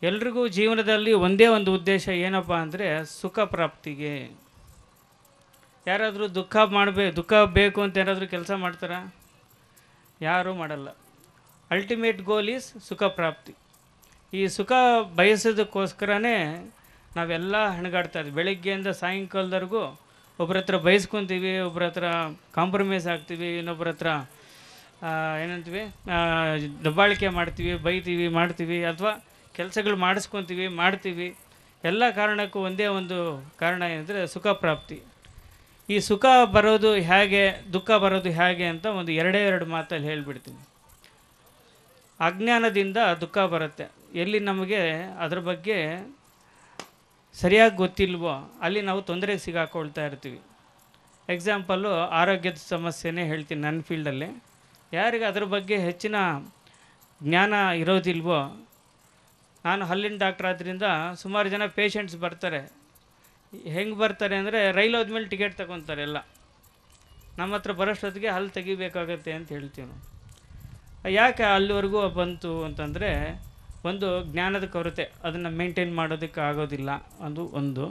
ಎಲ್ರಿಗೂ ಜೀವನದಲ್ಲಿ ಒಂದೇ ಒಂದು ಉದ್ದೇಶ ಏನಪ್ಪ ಅಂದರೆ ಸುಖ ಪ್ರಾಪ್ತಿಗೆ. ಯಾರಾದರೂ ದುಃಖ ಮಾಡಬೇಕು ದುಃಖ ಬೇಕು ಅಂತ ಯಾರಾದರೂ ಕೆಲಸ ಮಾಡ್ತಾರಾ? ಯಾರೂ ಮಾಡಲ್ಲ. ಅಲ್ಟಿಮೇಟ್ ಗೋಲ್ ಈಸ್ ಸುಖ ಪ್ರಾಪ್ತಿ. ಈ ಸುಖ ಬಯಸೋದಕ್ಕೋಸ್ಕರನೇ ನಾವೆಲ್ಲ ಹೆಣಗಾಡ್ತಾ ಇದ್ವಿ. ಬೆಳಗ್ಗೆಯಿಂದ ಸಾಯಂಕಾಲದವರೆಗೂ ಒಬ್ಬರ ಹತ್ರ ಬಯಸ್ಕೊತೀವಿ ಒಬ್ಬರ ಹತ್ರ ಕಾಂಪ್ರಮೈಸ್ ಆಗ್ತೀವಿ ಇನ್ನೊಬ್ಬರ ಹತ್ರ ಏನಂತೀವಿ ದಬ್ಬಾಳಿಕೆ ಮಾಡ್ತೀವಿ, ಬೈತೀವಿ, ಮಾಡ್ತೀವಿ, ಅಥವಾ ಕೆಲಸಗಳು ಮಾಡಿಸ್ಕೊತೀವಿ, ಮಾಡ್ತೀವಿ. ಎಲ್ಲ ಕಾರಣಕ್ಕೂ ಒಂದೇ ಒಂದು ಕಾರಣ ಏನಂದರೆ ಸುಖ ಪ್ರಾಪ್ತಿ. ಈ ಸುಖ ಬರೋದು ಹೇಗೆ, ದುಃಖ ಬರೋದು ಹೇಗೆ ಅಂತ ಒಂದು ಎರಡೇ ಎರಡು ಮಾತಲ್ಲಿ ಹೇಳಿಬಿಡ್ತೀನಿ. ಅಜ್ಞಾನದಿಂದ ದುಃಖ ಬರುತ್ತೆ. ಎಲ್ಲಿ ನಮಗೆ ಅದ್ರ ಬಗ್ಗೆ ಸರಿಯಾಗಿ ಗೊತ್ತಿಲ್ವೋ, ಅಲ್ಲಿ ನಾವು ತೊಂದರೆಗೆ ಸಿಗಾಕೊಳ್ತಾ ಇರ್ತೀವಿ. ಎಕ್ಸಾಂಪಲ್ಲು ಆರೋಗ್ಯದ ಸಮಸ್ಯೆನೇ ಹೇಳ್ತೀನಿ ನನ್ನ ಫೀಲ್ಡಲ್ಲಿ ಯಾರಿಗೆ ಅದ್ರ ಬಗ್ಗೆ ಹೆಚ್ಚಿನ ಜ್ಞಾನ ಇರೋದಿಲ್ವೋ, ನಾನು ಹಲ್ಲಿನ ಡಾಕ್ಟ್ರ್ ಆದ್ದರಿಂದ ಸುಮಾರು ಜನ ಪೇಷಂಟ್ಸ್ ಬರ್ತಾರೆ. ಹೆಂಗೆ ಬರ್ತಾರೆ ಅಂದರೆ ರೈಲು ಹೋದ್ಮೇಲೆ ಟಿಕೆಟ್ ತಗೊತಾರೆ ಎಲ್ಲ. ನಮ್ಮ ಹತ್ರ ಬರೋಷ್ಟೊತ್ತಿಗೆ ಹಲ್ಲು ತೆಗಿಬೇಕಾಗತ್ತೆ ಅಂತ ಹೇಳ್ತೀವಿ ನಾವು. ಯಾಕೆ ಅಲ್ಲಿವರೆಗೂ ಬಂತು ಅಂತಂದರೆ ಒಂದು ಜ್ಞಾನದ ಕೊರತೆ, ಅದನ್ನು ಮೇಂಟೈನ್ ಮಾಡೋದಕ್ಕೆ ಆಗೋದಿಲ್ಲ ಅದು ಒಂದು.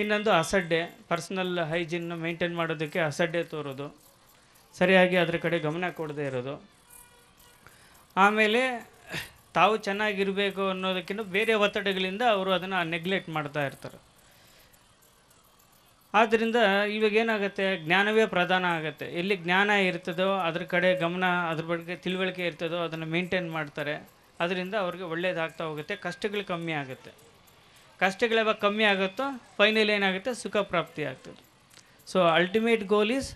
ಇನ್ನೊಂದು ಅಸಡ್ಡೆ ಪರ್ಸ್ನಲ್ ಹೈಜಿನ್ ಮೇಂಟೈನ್ ಮಾಡೋದಕ್ಕೆ ಅಸಡ್ಡೆ ತೋರೋದು, ಸರಿಯಾಗಿ ಅದರ ಕಡೆ ಗಮನ ಕೊಡದೇ ಇರೋದು. ಆಮೇಲೆ ತಾವು ಚೆನ್ನಾಗಿರಬೇಕು ಅನ್ನೋದಕ್ಕಿಂತ ಬೇರೆ ಒತ್ತಡಗಳಿಂದ ಅವರು ಅದನ್ನು ನೆಗ್ಲೆಕ್ಟ್ ಮಾಡ್ತಾ ಇರ್ತಾರೆ. ಆದ್ದರಿಂದ ಇವಾಗ ಏನಾಗುತ್ತೆ? ಜ್ಞಾನವೇ ಪ್ರಧಾನ ಆಗುತ್ತೆ. ಎಲ್ಲಿ ಜ್ಞಾನ ಇರ್ತದೋ, ಅದ್ರ ಕಡೆ ಗಮನ, ಅದ್ರ ಬಗ್ಗೆ ತಿಳುವಳಿಕೆ ಇರ್ತದೋ, ಅದನ್ನು ಮೇಂಟೈನ್ ಮಾಡ್ತಾರೆ. ಅದರಿಂದ ಅವ್ರಿಗೆ ಒಳ್ಳೇದಾಗ್ತಾ ಹೋಗುತ್ತೆ. ಕಷ್ಟಗಳು ಕಮ್ಮಿ ಆಗುತ್ತೆ. ಕಷ್ಟಗಳು ಕಮ್ಮಿ ಆಗುತ್ತೋ ಫೈನಲ್ ಏನಾಗುತ್ತೆ? ಸುಖ ಪ್ರಾಪ್ತಿ ಆಗ್ತದೆ. So ultimate goal is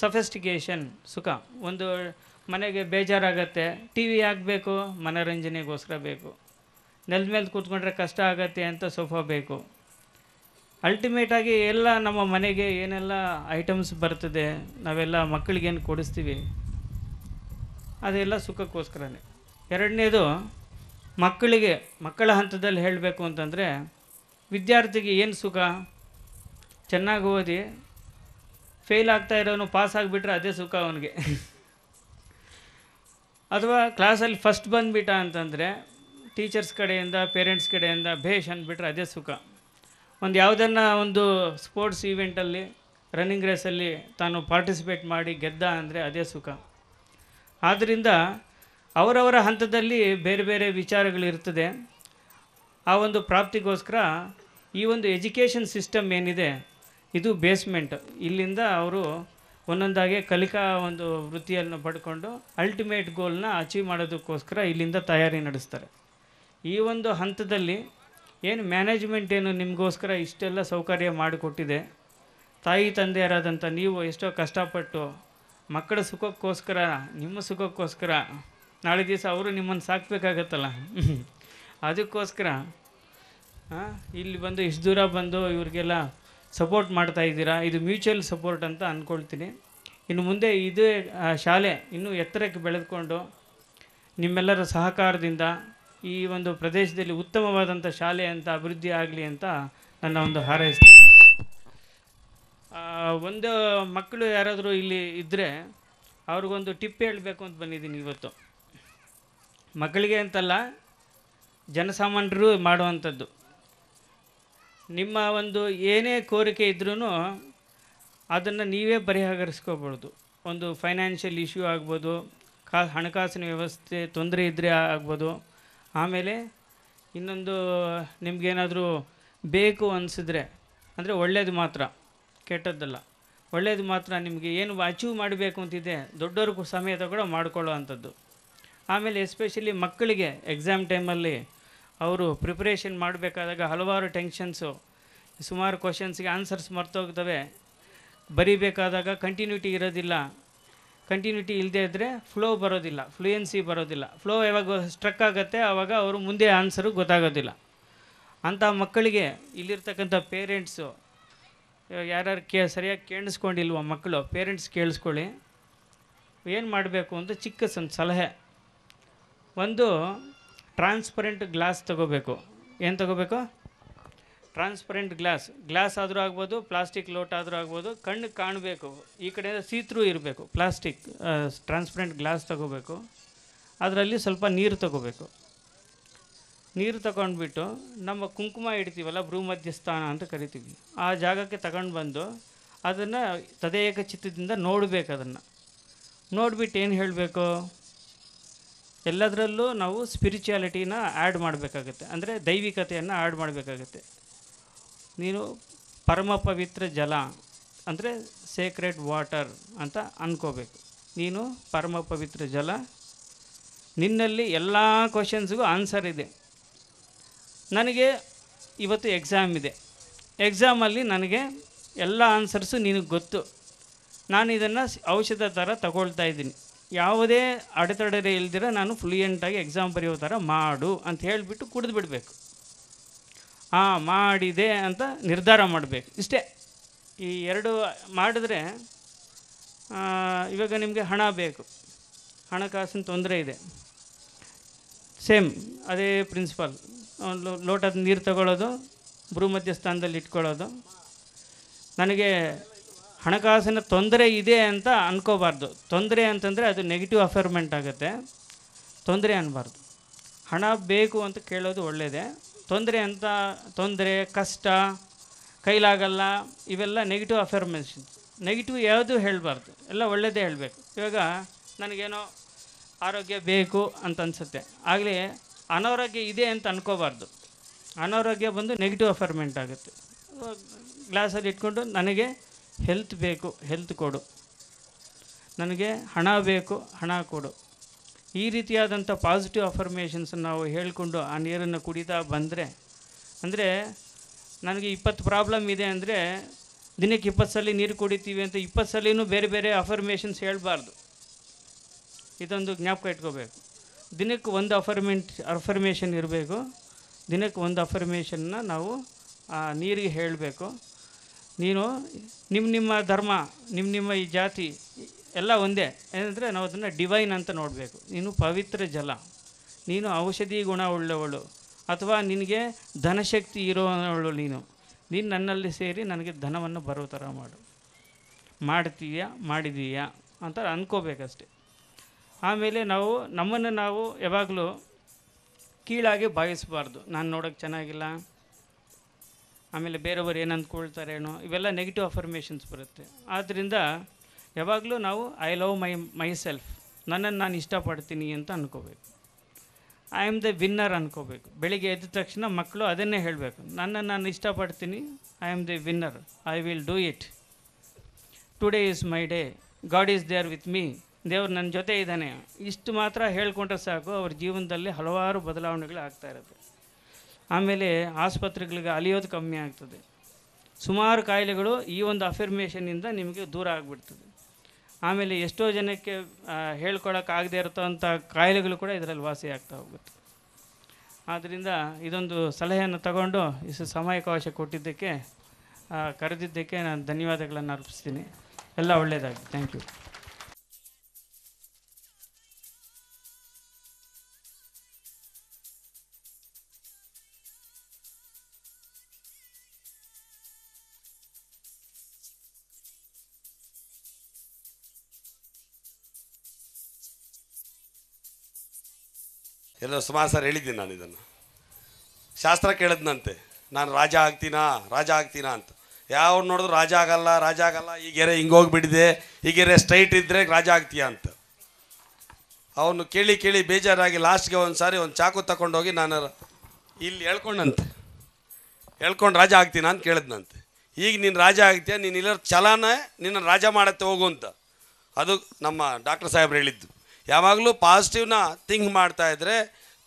sophistication ಸುಖ. ಒಂದು ಮನೆಗೆ ಬೇಜಾರಾಗತ್ತೆ. ಟಿ ವಿ ಆಗಬೇಕು ಮನೋರಂಜನೆಗೋಸ್ಕರ ಬೇಕು. ನೆಲದ ಮೇಲೆ ಕೂತ್ಕೊಂಡ್ರೆ ಕಷ್ಟ ಆಗತ್ತೆ ಅಂತ ಸೋಫಾ ಬೇಕು. ಅಲ್ಟಿಮೇಟಾಗಿ ಎಲ್ಲ ನಮ್ಮ ಮನೆಗೆ ಏನೆಲ್ಲ ಐಟಮ್ಸ್ ಬರ್ತದೆ, ನಾವೆಲ್ಲ ಮಕ್ಕಳಿಗೇನು ಕೊಡಿಸ್ತೀವಿ, ಅದೆಲ್ಲ ಸುಖಕ್ಕೋಸ್ಕರನೇ. ಎರಡನೇದು, ಮಕ್ಕಳಿಗೆ, ಮಕ್ಕಳ ಹಂತದಲ್ಲಿ ಹೇಳಬೇಕು ಅಂತಂದರೆ, ವಿದ್ಯಾರ್ಥಿಗೆ ಏನು ಸುಖ? ಚೆನ್ನಾಗಿ ಓದಿ ಫೇಲ್ ಆಗ್ತಾ ಇರೋನು ಪಾಸ್ ಆಗಿಬಿಟ್ರೆ ಅದೇ ಸುಖ ಅವನಿಗೆ. ಅಥವಾ ಕ್ಲಾಸಲ್ಲಿ ಫಸ್ಟ್ ಬಂದುಬಿಟ್ಟ ಅಂತಂದರೆ ಟೀಚರ್ಸ್ ಕಡೆಯಿಂದ ಪೇರೆಂಟ್ಸ್ ಕಡೆಯಿಂದ ಭೇಷ್ ಅಂದ್ಬಿಟ್ರೆ ಅದೇ ಸುಖ. ಒಂದು ಯಾವುದನ್ನ ಒಂದು ಸ್ಪೋರ್ಟ್ಸ್ ಈವೆಂಟಲ್ಲಿ ರನ್ನಿಂಗ್ ರೇಸಲ್ಲಿ ತಾನು ಪಾರ್ಟಿಸಿಪೇಟ್ ಮಾಡಿ ಗೆದ್ದ ಅಂದರೆ ಅದೇ ಸುಖ. ಆದ್ದರಿಂದ ಅವರವರ ಹಂತದಲ್ಲಿ ಬೇರೆ ಬೇರೆ ವಿಚಾರಗಳಿರ್ತದೆ ಆ ಒಂದು ಪ್ರಾಪ್ತಿಗೋಸ್ಕರ ಈ ಒಂದು ಎಜುಕೇಷನ್ ಸಿಸ್ಟಮ್ ಏನಿದೆ, ಇದು ಬೇಸ್ಮೆಂಟ್ ಇಲ್ಲಿಂದ ಅವರು ಒಂದೊಂದಾಗಿ ಕಲಿಕಾ ಒಂದು ವೃತ್ತಿಯನ್ನು ಪಡ್ಕೊಂಡು ಅಲ್ಟಿಮೇಟ್ ಗೋಲ್ನ ಅಚೀವ್ ಮಾಡೋದಕ್ಕೋಸ್ಕರ ಇಲ್ಲಿಂದ ತಯಾರಿ ನಡೆಸ್ತಾರೆ. ಈ ಒಂದು ಹಂತದಲ್ಲಿ ಏನು ಮ್ಯಾನೇಜ್ಮೆಂಟ್ ಏನು ನಿಮಗೋಸ್ಕರ ಇಷ್ಟೆಲ್ಲ ಸೌಕರ್ಯ ಮಾಡಿಕೊಟ್ಟಿದೆ? ತಾಯಿ ತಂದೆಯರಾದಂಥ ನೀವು ಎಷ್ಟೋ ಕಷ್ಟಪಟ್ಟು ಮಕ್ಕಳ ಸುಖಕ್ಕೋಸ್ಕರ, ನಿಮ್ಮ ಸುಖಕ್ಕೋಸ್ಕರ ನಾಳೆ ದಿವಸ ಅವರು ನಿಮ್ಮನ್ನು ಸಾಕಬೇಕಾಗತ್ತಲ್ಲ? ಅದಕ್ಕೋಸ್ಕರ ಇಲ್ಲಿ ಬಂದು ಇಷ್ಟು ದೂರ ಬಂದು ಇವ್ರಿಗೆಲ್ಲ ಸಪೋರ್ಟ್ ಮಾಡ್ತಾ ಇದ್ದೀರಾ? ಇದು ಮ್ಯೂಚುವಲ್ ಸಪೋರ್ಟ್ ಅಂತ ಅಂದ್ಕೊಳ್ತೀನಿ ಇನ್ನು ಮುಂದೆ ಇದೇ ಶಾಲೆ ಇನ್ನೂ ಎತ್ತರಕ್ಕೆ ಬೆಳೆದುಕೊಂಡು ನಿಮ್ಮೆಲ್ಲರ ಸಹಕಾರದಿಂದ ಈ ಒಂದು ಪ್ರದೇಶದಲ್ಲಿ ಉತ್ತಮವಾದಂಥ ಶಾಲೆ ಅಂತ ಅಭಿವೃದ್ಧಿ ಆಗಲಿ ಅಂತ ನನ್ನ ಒಂದು ಹಾರೈಸ್ತೀನಿ. ಒಂದು ಮಕ್ಕಳು ಯಾರಾದರೂ ಇಲ್ಲಿ ಇದ್ದರೆ ಅವ್ರಿಗೊಂದು ಟಿಪ್ ಹೇಳಬೇಕು ಅಂತ ಬಂದಿದ್ದೀನಿ ಇವತ್ತು. ಮಕ್ಕಳಿಗೆ ಅಂತಲ್ಲ ಜನಸಾಮಾನ್ಯರು ಮಾಡುವಂಥದ್ದು. ನಿಮ್ಮ ಒಂದು ಏನೇ ಕೋರಿಕೆ ಇದ್ರೂ ಅದನ್ನು ನೀವೇ ಬಗೆಹರಿಸ್ಕೋಬೋದು ಒಂದು ಫೈನಾನ್ಷಿಯಲ್ ಇಶ್ಯೂ ಆಗ್ಬೋದು, ಕಾ, ಹಣಕಾಸಿನ ವ್ಯವಸ್ಥೆ ತೊಂದರೆ ಇದ್ದರೆ ಆಗ್ಬೋದು ಆಮೇಲೆ ಇನ್ನೊಂದು, ನಿಮಗೇನಾದರೂ ಬೇಕು ಅನಿಸಿದ್ರೆ, ಅಂದರೆ ಒಳ್ಳೇದು ಮಾತ್ರ, ಕೆಟ್ಟದ್ದಲ್ಲ. ಒಳ್ಳೇದು ಮಾತ್ರ ನಿಮಗೆ ಏನು ಅಚೀವ್ ಮಾಡಬೇಕು ಅಂತಿದೆ, ದೊಡ್ಡವ್ರಿಗೂ ಸಮೇತ ಕೂಡ ಮಾಡಿಕೊಳ್ಳೋ ಅಂಥದ್ದು ಆಮೇಲೆ ಎಸ್ಪೆಷಲಿ ಮಕ್ಕಳಿಗೆ ಎಕ್ಸಾಮ್ ಟೈಮಲ್ಲಿ ಅವರು ಪ್ರಿಪ್ರೇಷನ್ ಮಾಡಬೇಕಾದಾಗ ಹಲವಾರು ಟೆನ್ಷನ್ಸು ಸುಮಾರು ಕ್ವಶನ್ಸ್ಗೆ ಆನ್ಸರ್ಸ್ ಮರ್ತೋಗ್ತವೆ. ಬರಿಬೇಕಾದಾಗ ಕಂಟಿನ್ಯೂಟಿ ಇರೋದಿಲ್ಲ. ಕಂಟಿನ್ಯೂಟಿ ಇಲ್ಲದೆ ಇದ್ದರೆ ಫ್ಲೋ ಬರೋದಿಲ್ಲ ಫ್ಲೂಯೆನ್ಸಿ ಬರೋದಿಲ್ಲ. ಫ್ಲೋ ಯಾವಾಗ ಸ್ಟ್ರಕ್ ಆಗುತ್ತೆ ಆವಾಗ ಅವರು ಮುಂದೆ ಆನ್ಸರು ಗೊತ್ತಾಗೋದಿಲ್ಲ. ಅಂಥ ಮಕ್ಕಳಿಗೆ ಇಲ್ಲಿರ್ತಕ್ಕಂಥ ಪೇರೆಂಟ್ಸು ಯಾರ್ಯಾರು ಕೇ, ಸರಿಯಾಗಿ ಕೇಳಿಸ್ಕೊಂಡಿಲ್ವ ಮಕ್ಕಳು ಪೇರೆಂಟ್ಸ್ ಕೇಳಿಸ್ಕೊಳ್ಳಿ. ಏನು ಮಾಡಬೇಕು ಅಂತ ಚಿಕ್ಕ ಒಂದು ಸಲಹೆ. ಒಂದು ಟ್ರಾನ್ಸ್ಪರೆಂಟ್ ಗ್ಲಾಸ್ ತಗೋಬೇಕು. ಏನು ತಗೋಬೇಕು? ಟ್ರಾನ್ಸ್ಪರೆಂಟ್ ಗ್ಲಾಸ್ ಗ್ಲಾಸ್ ಆದರೂ ಆಗ್ಬೋದು ಪ್ಲಾಸ್ಟಿಕ್ ಲೋಟ ಆದರೂ ಆಗ್ಬೋದು, ಕಣ್ಣು ಕಾಣಬೇಕು. ಈ ಕಡೆ ಸೀತ್ರೂ ಇರಬೇಕು. ಪ್ಲಾಸ್ಟಿಕ್ ಟ್ರಾನ್ಸ್ಪರೆಂಟ್ ಗ್ಲಾಸ್ ತಗೋಬೇಕು. ಅದರಲ್ಲಿ ಸ್ವಲ್ಪ ನೀರು ತಗೋಬೇಕು. ನೀರು ತಗೊಂಡ್ಬಿಟ್ಟು ನಮ್ಮ ಕುಂಕುಮ ಇಡ್ತೀವಲ್ಲ ಭ್ರೂಮಧ್ಯಸ್ಥಾನ ಅಂತ ಕರಿತೀವಿ. ಆ ಜಾಗಕ್ಕೆ ತಗೊಂಡು ಬಂದು ಅದನ್ನು ತದೇಕ ಚಿತ್ತದಿಂದ ನೋಡಬೇಕು ಅದನ್ನು. ನೋಡಿಬಿಟ್ಟು ಏನು ಹೇಳಬೇಕು? ಎಲ್ಲದರಲ್ಲೂ ನಾವು ಸ್ಪಿರಿಚುಯಾಲಿಟಿನ ಆ್ಯಡ್ ಮಾಡಬೇಕಾಗುತ್ತೆ. ಅಂದರೆ ದೈವಿಕತೆಯನ್ನು ಆ್ಯಡ್ ಮಾಡಬೇಕಾಗುತ್ತೆ. ನೀನು ಪರಮ ಪವಿತ್ರ ಜಲ ಅಂದರೆ ಸೇಕ್ರೆಡ್ ವಾಟರ್ ಅಂತ ಅಂದ್ಕೋಬೇಕು ನೀನು ಪರಮ ಪವಿತ್ರ ಜಲ, ನಿನ್ನಲ್ಲಿ ಎಲ್ಲ ಕ್ವಶನ್ಸ್ಗೂ ಆನ್ಸರ್ ಇದೆ. ನನಗೆ ಇವತ್ತು ಎಕ್ಸಾಮ್ ಇದೆ. ಎಕ್ಸಾಮಲ್ಲಿ ನನಗೆ ಎಲ್ಲ ಆನ್ಸರ್ಸು ನಿನಗೆ ಗೊತ್ತು. ನಾನು ಇದನ್ನು ಔಷಧ ಥರ ತಗೊಳ್ತಾ ಇದ್ದೀನಿ. ಯಾವುದೇ ಅಡೆತಡೆ ಇಲ್ದಿರ ನಾನು ಫ್ಲೂಯೆಂಟಾಗಿ ಎಕ್ಸಾಮ್ ಬರೆಯೋ ಥರ ಮಾಡು ಅಂತ ಹೇಳಿಬಿಟ್ಟು ಕುಡಿದು ಬಿಡಬೇಕು. ಹಾಂ ಮಾಡಿದೆ ಅಂತ ನಿರ್ಧಾರ ಮಾಡಬೇಕು. ಇಷ್ಟೇ. ಈ ಎರಡು ಮಾಡಿದ್ರೆ ಆ, ಇವಾಗ ನಿಮಗೆ ಹಣ ಬೇಕು. ಹಣಕಾಸಿನ ತೊಂದರೆ ಇದೆ. ಸೇಮ್ ಅದೇ ಪ್ರಿನ್ಸಿಪಲ್. ಲೋಟದ ನೀರು ತಗೊಳ್ಳೋದು ಭ್ರೂಮಧ್ಯ ಸ್ಥಾನದಲ್ಲಿ ಇಟ್ಕೊಳ್ಳೋದು. ನನಗೆ ಹಣಕಾಸಿನ ತೊಂದರೆ ಇದೆ ಅಂತ ಅನ್ಕೋಬಾರ್ದು. ತೊಂದರೆ ಅಂತಂದರೆ ಅದು ನೆಗೆಟಿವ್ ಅಫರ್ಮೆಂಟ್ ಆಗುತ್ತೆ. ತೊಂದರೆ ಅನ್ನಬಾರ್ದು ಹಣ ಬೇಕು ಅಂತ ಕೇಳೋದು ಒಳ್ಳೆಯದೇ ತೊಂದರೆ ಅಂತ, ತೊಂದರೆ, ಕಷ್ಟ, ಕೈಲಾಗಲ್ಲ, ಇವೆಲ್ಲ ನೆಗೆಟಿವ್ ಅಫರ್ಮೇಷನ್ ನೆಗೆಟಿವ್ ಯಾವುದೂ ಹೇಳಬಾರ್ದು, ಎಲ್ಲ ಒಳ್ಳೆಯದೇ ಹೇಳಬೇಕು. ಇವಾಗ ನನಗೇನೋ ಆರೋಗ್ಯ ಬೇಕು ಅಂತ ಅನಿಸುತ್ತೆ. ಆಗಲೇ ಅನಾರೋಗ್ಯ ಇದೆ ಅಂತ ಅನ್ಕೋಬಾರ್ದು. ಅನಾರೋಗ್ಯ ಬಂದು ನೆಗೆಟಿವ್ ಅಫರ್ಮೆಂಟ್ ಆಗುತ್ತೆ. ಗ್ಲಾಸಲ್ಲಿ ಇಟ್ಕೊಂಡು ನನಗೆ ಹೆಲ್ತ್ ಬೇಕು ಹೆಲ್ತ್ ಕೊಡು. ನನಗೆ ಹಣ ಬೇಕು, ಹಣ ಕೊಡು. ಈ ರೀತಿಯಾದಂಥ ಪಾಸಿಟಿವ್ ಅಫರ್ಮೇಷನ್ಸ್ ನಾವು ಹೇಳಿಕೊಂಡು ಆ ನೀರನ್ನು ಕುಡಿತಾ ಬಂದರೆ, ಅಂದರೆ ನನಗೆ ಇಪ್ಪತ್ತು ಪ್ರಾಬ್ಲಮ್ ಇದೆ ಅಂದರೆ ದಿನಕ್ಕೆ ಇಪ್ಪತ್ತು ಸಲ ನೀರು ಕುಡಿತೀವಿ ಅಂತ ಇಪ್ಪತ್ತು ಸಲಿನೂ ಬೇರೆ ಬೇರೆ ಅಫರ್ಮೇಷನ್ಸ್ ಹೇಳಬಾರ್ದು. ಇದೊಂದು ಜ್ಞಾಪಕ ಇಟ್ಕೋಬೇಕು. ದಿನಕ್ಕೆ ಒಂದು ಅಫರ್ಮೆಂಟ್ ಅಫರ್ಮೇಷನ್ ಇರಬೇಕು. ದಿನಕ್ಕೆ ಒಂದು ಅಫರ್ಮೇಷನ್ನ ನಾವು ಆ ನೀರಿಗೆ ಹೇಳಬೇಕು. ನೀನು ನಿಮ್ಮ ನಿಮ್ಮ ಧರ್ಮ ನಿಮ್ಮ ನಿಮ್ಮ ಈ ಜಾತಿ ಎಲ್ಲ ಒಂದೇ. ಏನಂದರೆ ನಾವು ಅದನ್ನು ಡಿವೈನ್ ಅಂತ ನೋಡಬೇಕು. ನೀನು ಪವಿತ್ರ ಜಲ. ನೀನು ಔಷಧಿ ಗುಣ ಉಳ್ಳವಳು. ಅಥವಾ ನಿನಗೆ ಧನಶಕ್ತಿ ಇರೋವಳು ನೀನು. ನೀನು ನನ್ನಲ್ಲಿ ಸೇರಿ ನನಗೆ ಧನವನ್ನು ಬರೋ ಥರ ಮಾಡು. ಮಾಡ್ತೀಯಾ, ಮಾಡಿದೀಯಾ ಅಂತ ಅಂದ್ಕೋಬೇಕಷ್ಟೆ ಆಮೇಲೆ ನಾವು, ನಮ್ಮನ್ನು ನಾವು ಯಾವಾಗಲೂ ಕೀಳಾಗಿ ಭಾವಿಸಬಾರ್ದು. ನಾನು ನೋಡೋಕ್ಕೆ ಚೆನ್ನಾಗಿಲ್ಲ. ಆಮೇಲೆ ಬೇರೆಯವರು ಏನು ಅಂದ್ಕೊಳ್ತಾರೇನೋ ಇವೆಲ್ಲ ನೆಗೆಟಿವ್ ಅಫರ್ಮೇಷನ್ಸ್ ಬರುತ್ತೆ. ಆದ್ದರಿಂದ ಯಾವಾಗಲೂ ನಾವು I love my myself ನನ್ನನ್ನು ನಾನು ಇಷ್ಟಪಡ್ತೀನಿ ಅಂತ ಅನ್ಕೋಬೇಕು. ಐ ಆಮ್ ದ ವಿನ್ನರ್ ಅನ್ಕೋಬೇಕು. ಬೆಳಿಗ್ಗೆ ಎದ್ದ ತಕ್ಷಣ ಮಕ್ಕಳು ಅದನ್ನೇ ಹೇಳಬೇಕು. ನನ್ನನ್ನು ನಾನು ಇಷ್ಟಪಡ್ತೀನಿ. I am the winner I will do it today is my day God is there with me ದೇವ್ರು ನನ್ನ ಜೊತೆ ಇದ್ದಾನೆ. ಇಷ್ಟು ಮಾತ್ರ ಹೇಳ್ಕೊಂಡ್ರೆ ಸಾಕು. ಅವ್ರ ಜೀವನದಲ್ಲಿ ಹಲವಾರು ಬದಲಾವಣೆಗಳು ಆಗ್ತಾ ಇರುತ್ತೆ. ಆಮೇಲೆ ಆಸ್ಪತ್ರೆಗಳಿಗೆ ಅಲಿಯೋದು ಕಮ್ಮಿ ಆಗ್ತದೆ. ಸುಮಾರು ಕಾಯಿಲೆಗಳು ಈ ಒಂದು ಅಫಿರ್ಮೇಷನ್ನಿಂದ ನಿಮಗೆ ದೂರ ಆಗಿಬಿಡ್ತದೆ. ಆಮೇಲೆ ಎಷ್ಟೋ ಜನಕ್ಕೆ ಹೇಳ್ಕೊಳಕ್ಕಾಗದೇ ಇರತಂಥ ಕಾಯಿಲೆಗಳು ಕೂಡ ಇದರಲ್ಲಿ ವಾಸಿ ಆಗ್ತಾ ಹೋಗುತ್ತೆ. ಆದ್ದರಿಂದ ಇದೊಂದು ಸಲಹೆಯನ್ನು ತಗೊಂಡು ಇಷ್ಟು ಸಮಯಾವಕಾಶ ಕೊಟ್ಟಿದ್ದಕ್ಕೆ ಕರೆದಿದ್ದಕ್ಕೆ ನಾನು ಧನ್ಯವಾದಗಳನ್ನು ಅರ್ಪಿಸ್ತೀನಿ. ಎಲ್ಲ ಒಳ್ಳೆಯದಾಗಿ ಥ್ಯಾಂಕ್ ಯು ಎಲ್ಲ ಸುಮಾರು ಸರ್ ಹೇಳಿದ್ದೀನಿ ನಾನು ಇದನ್ನು. ಶಾಸ್ತ್ರ ಕೇಳಿದ್ನಂತೆ. ನಾನು ರಾಜ ಆಗ್ತೀನಾ? ರಾಜ ಆಗ್ತೀನಾ ಅಂತ. ಯಾವ ನೋಡಿದ್ರು ರಾಜ ಆಗಲ್ಲ ರಾಜ ಆಗಲ್ಲ, ಈ ಗೆರೆ ಹಿಂಗೆ ಹೋಗ್ಬಿಟ್ಟಿದೆ, ಈ ಗೆರೆ ಸ್ಟ್ರೈಟ್ ಇದ್ದರೆ ರಾಜ ಆಗ್ತೀಯಾ ಅಂತ. ಅವನು ಕೇಳಿ ಕೇಳಿ ಬೇಜಾರಾಗಿ ಲಾಸ್ಟ್ಗೆ ಒಂದು ಸಾರಿ ಒಂದು ಚಾಕು ತಗೊಂಡೋಗಿ ನಾನು ಇಲ್ಲಿ ಹೇಳ್ಕೊಂಡಂತೆ. ಹೇಳ್ಕೊಂಡು ರಾಜ ಆಗ್ತೀನ ಅಂತ ಕೇಳಿದ್ನಂತೆ. ಈಗ ನೀನು ರಾಜ ಆಗ್ತೀಯ? ನೀನು ಇಲ್ಲರ ಛಲನೇ ನಿನ್ನ ರಾಜ ಮಾಡತ್ತೆ ಹೋಗು ಅಂತ. ಅದು ನಮ್ಮ ಡಾಕ್ಟರ್ ಸಾಹೇಬ್ರು ಹೇಳಿದ್ದು. ಯಾವಾಗಲೂ ಪಾಸಿಟಿವ್ನ ಥಿಂಕ್ ಮಾಡ್ತಾ ಇದ್ದರೆ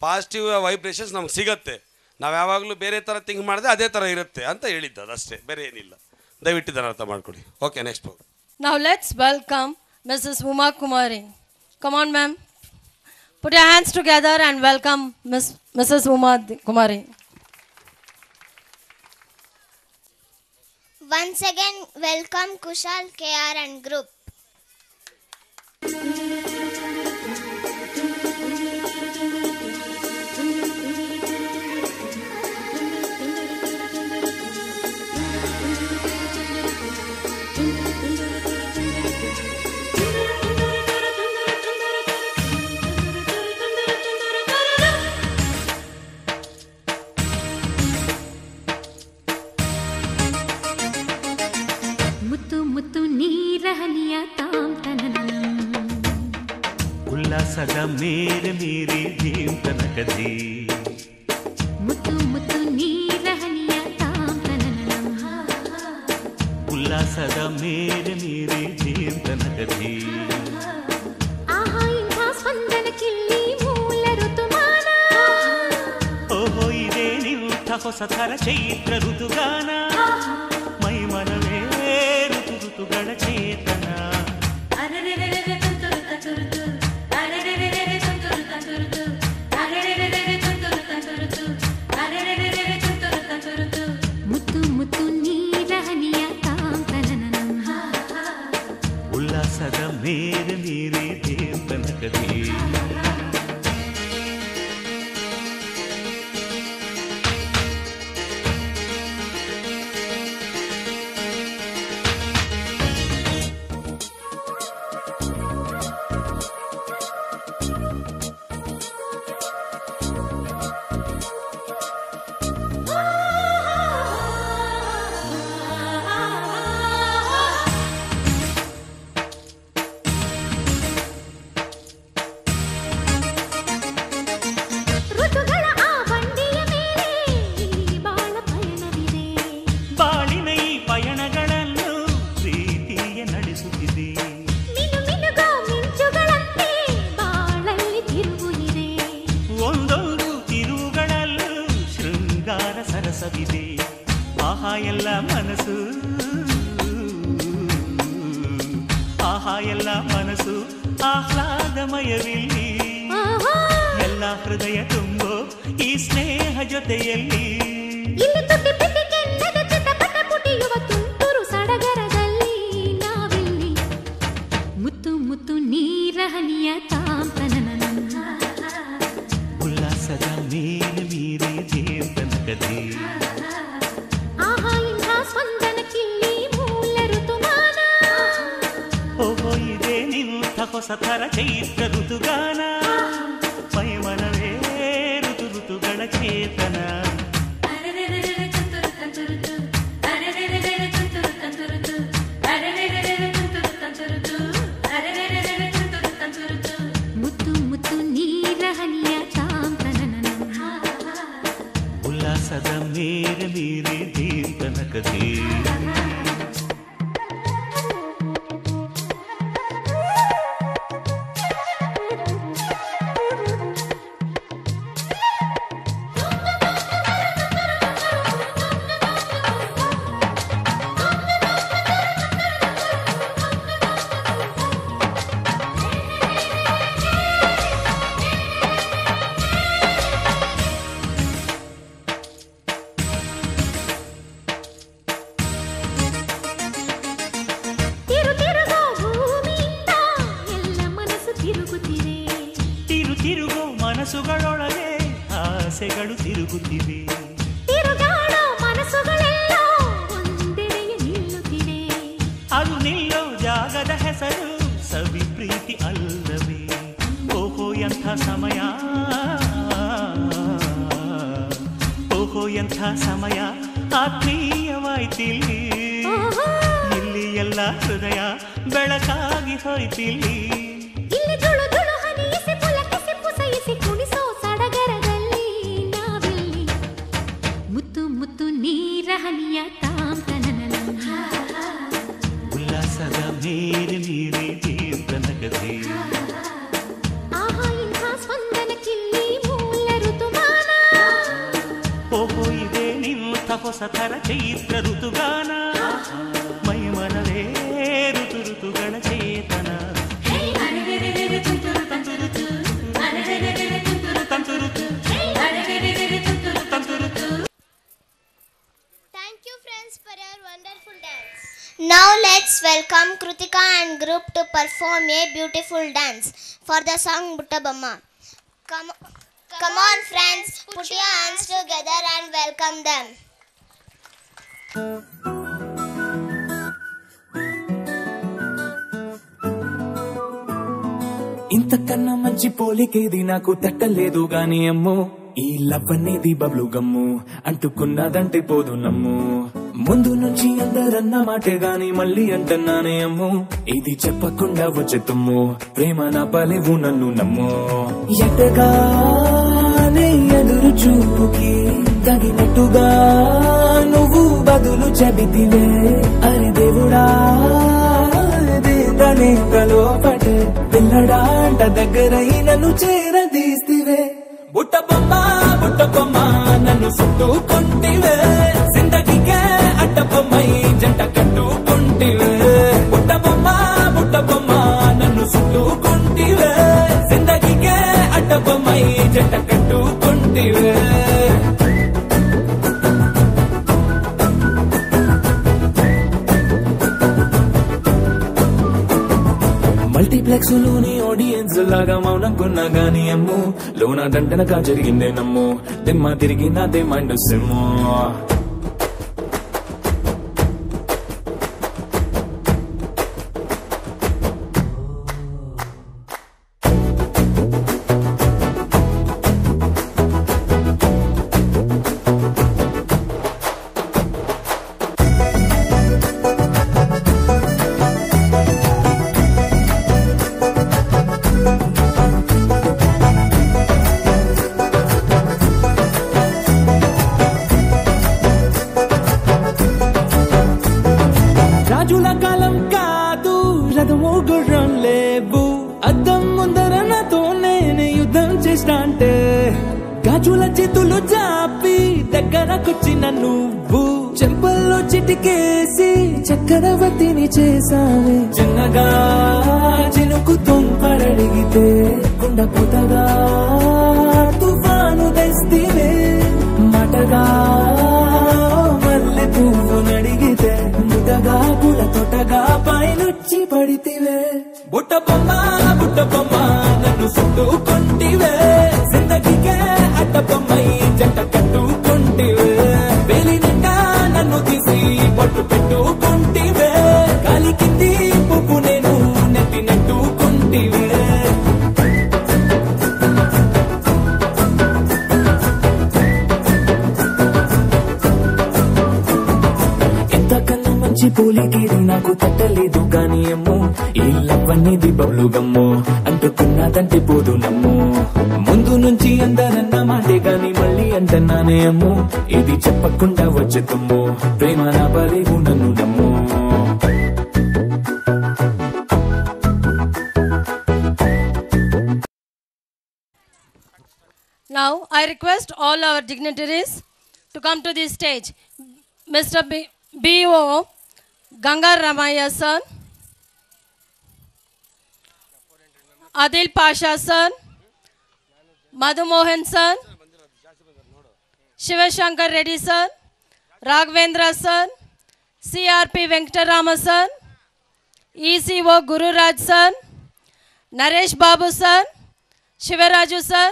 ಪಾಸಿಟಿವ್ ವೈಬ್ರೇಷನ್ಸ್ ನಮ್ಗೆ ಸಿಗತ್ತೆ. ನಾವು ಯಾವಾಗಲೂ ಬೇರೆ ಥರ ಥಿಂಕ್ ಮಾಡಿದ್ರೆ ಅದೇ ಥರ ಇರುತ್ತೆ ಅಂತ ಹೇಳಿದ್ದು ಅದಷ್ಟೇ ಅಷ್ಟೇ ಬೇರೆ ಏನಿಲ್ಲ. ದಯವಿಟ್ಟಿದ್ದ ಅರ್ಥ ಮಾಡಿಕೊಡಿ ಓಕೆ ನೆಕ್ಸ್ಟ್ ಹೋಗಿ ನಾವು let's welcome Mrs Uma Kumari come on ma'am put your hands together and welcome miss Mrs Uma Kumari Once again welcome Kushal KR and group. ಉಲ್ಲಾಸದ ಮೇಲೆ ಮೀರಿ ಧೀಮ್ ತನಕದಿ ಮುತ್ತು ಮುತ್ತು ನೀರಹನಿಯ ತಾಂ ತನನನಂ. ಉಲ್ಲಾಸದ ಮೇಲೆ ಮೀರಿ ಧೀಮ್ ತನಕದಿ ಆಹಾ ಇಂಥ ಸ್ಪಂದನಕ್ಕಿಲ್ಲಿ ಮೂಲ ಋತುಮಾನ ಓಹೋ ಇದೇ ನಿಂಥ ಹೊಸ ಥರ ಚೈತ್ರ ಋತುಗಾನ ಮೈ ಮನವೇ ಋತು ಋತುಗಳ ಚೇತನ ಅರೆರೆರೆರೆರೆ ತುಂತುರು ತಂತುರುತು. ಅರೆರೆರೆರೆರೆ ముత్తు ముత్తు నీలహనియ కాంతననం ఉల్లాసద మేరు మీరే ನಿಂಥ ಹೊಸ ಥರ ಚೈತ್ರ ಋತುಗಾನ ಮೈ ಮನವೇ ಋತು ಋತುಗಳ ಚೇತನ Thank you friends for your wonderful dance. Now let's welcome Krutika and group to perform a beautiful dance for the song Butta Bamma. Come, come on friends, put your hands together and welcome them. ఇంతకన్నా మంచి పోలికేది నాకు తట్టలేదు గాని అమ్మో ఈ love అనేది బబ్లు గమ్ము అంటుకున్నదంటే పోదు నమ్ము. ముందు నుంచి అందరన్న మాటే గాని మళ్ళీ అంటున్నానే అమ్ము ఇది చెప్పకుండా వచ్చే తుమ్ము ప్రేమ నా పలేవు నన్ను నమ్ము. ఎటగానే ఎదురు చూపుకి తగినట్టుగా నువ్వు కదులు చెబితివే. అరి దేవుడా తనే పిల్లడా అంట దగ్గరై నన్ను చేరదీస్తివే. బుట్ట బొమ్మ బుట్ట బొమ్మ నన్ను చుట్టుకుంటివే జిందగీకే అట్ట బొమ్మై జంట కట్టుకుంటివే. బుట్ట బొమ్మ బుట్ట బొమ్మ నన్ను చుట్టుకుంటివే మల్టీప్లెక్స్లోని ఆడియన్స్ లాగా మౌనంకున్నా గాని అమ్ము లోన దండనగా జరిగిందే నమ్ము దిమ్మ తిరిగి నాదే మైండ్ సిమ్ము ఎంతకన్నా మంచి పూలికేది నాకు తట్టలేదు గాని అమ్ము ఈ లవ్ బబ్లు గమ్ము అంటుకున్నదంటే పోదు నమ్ము ముందు నుంచి అందరన్న మాటే గాని మళ్ళీ అంటన్నానే అమ్ము ఇది చెప్పకుండా వచ్చే తుమ్ము ప్రేమ నా బలేవు నన్ను నమ్ము Now, I request all our dignitaries to come to the stage. Mr. B- B.O. Ganga Ramaiah sir Adil Pasha sir Madhumohan sir Shivashankar Reddy sir Raghavendra sir CRP Venkataram sir ECO Gururaj sir Naresh Babu sir Shivaraju sir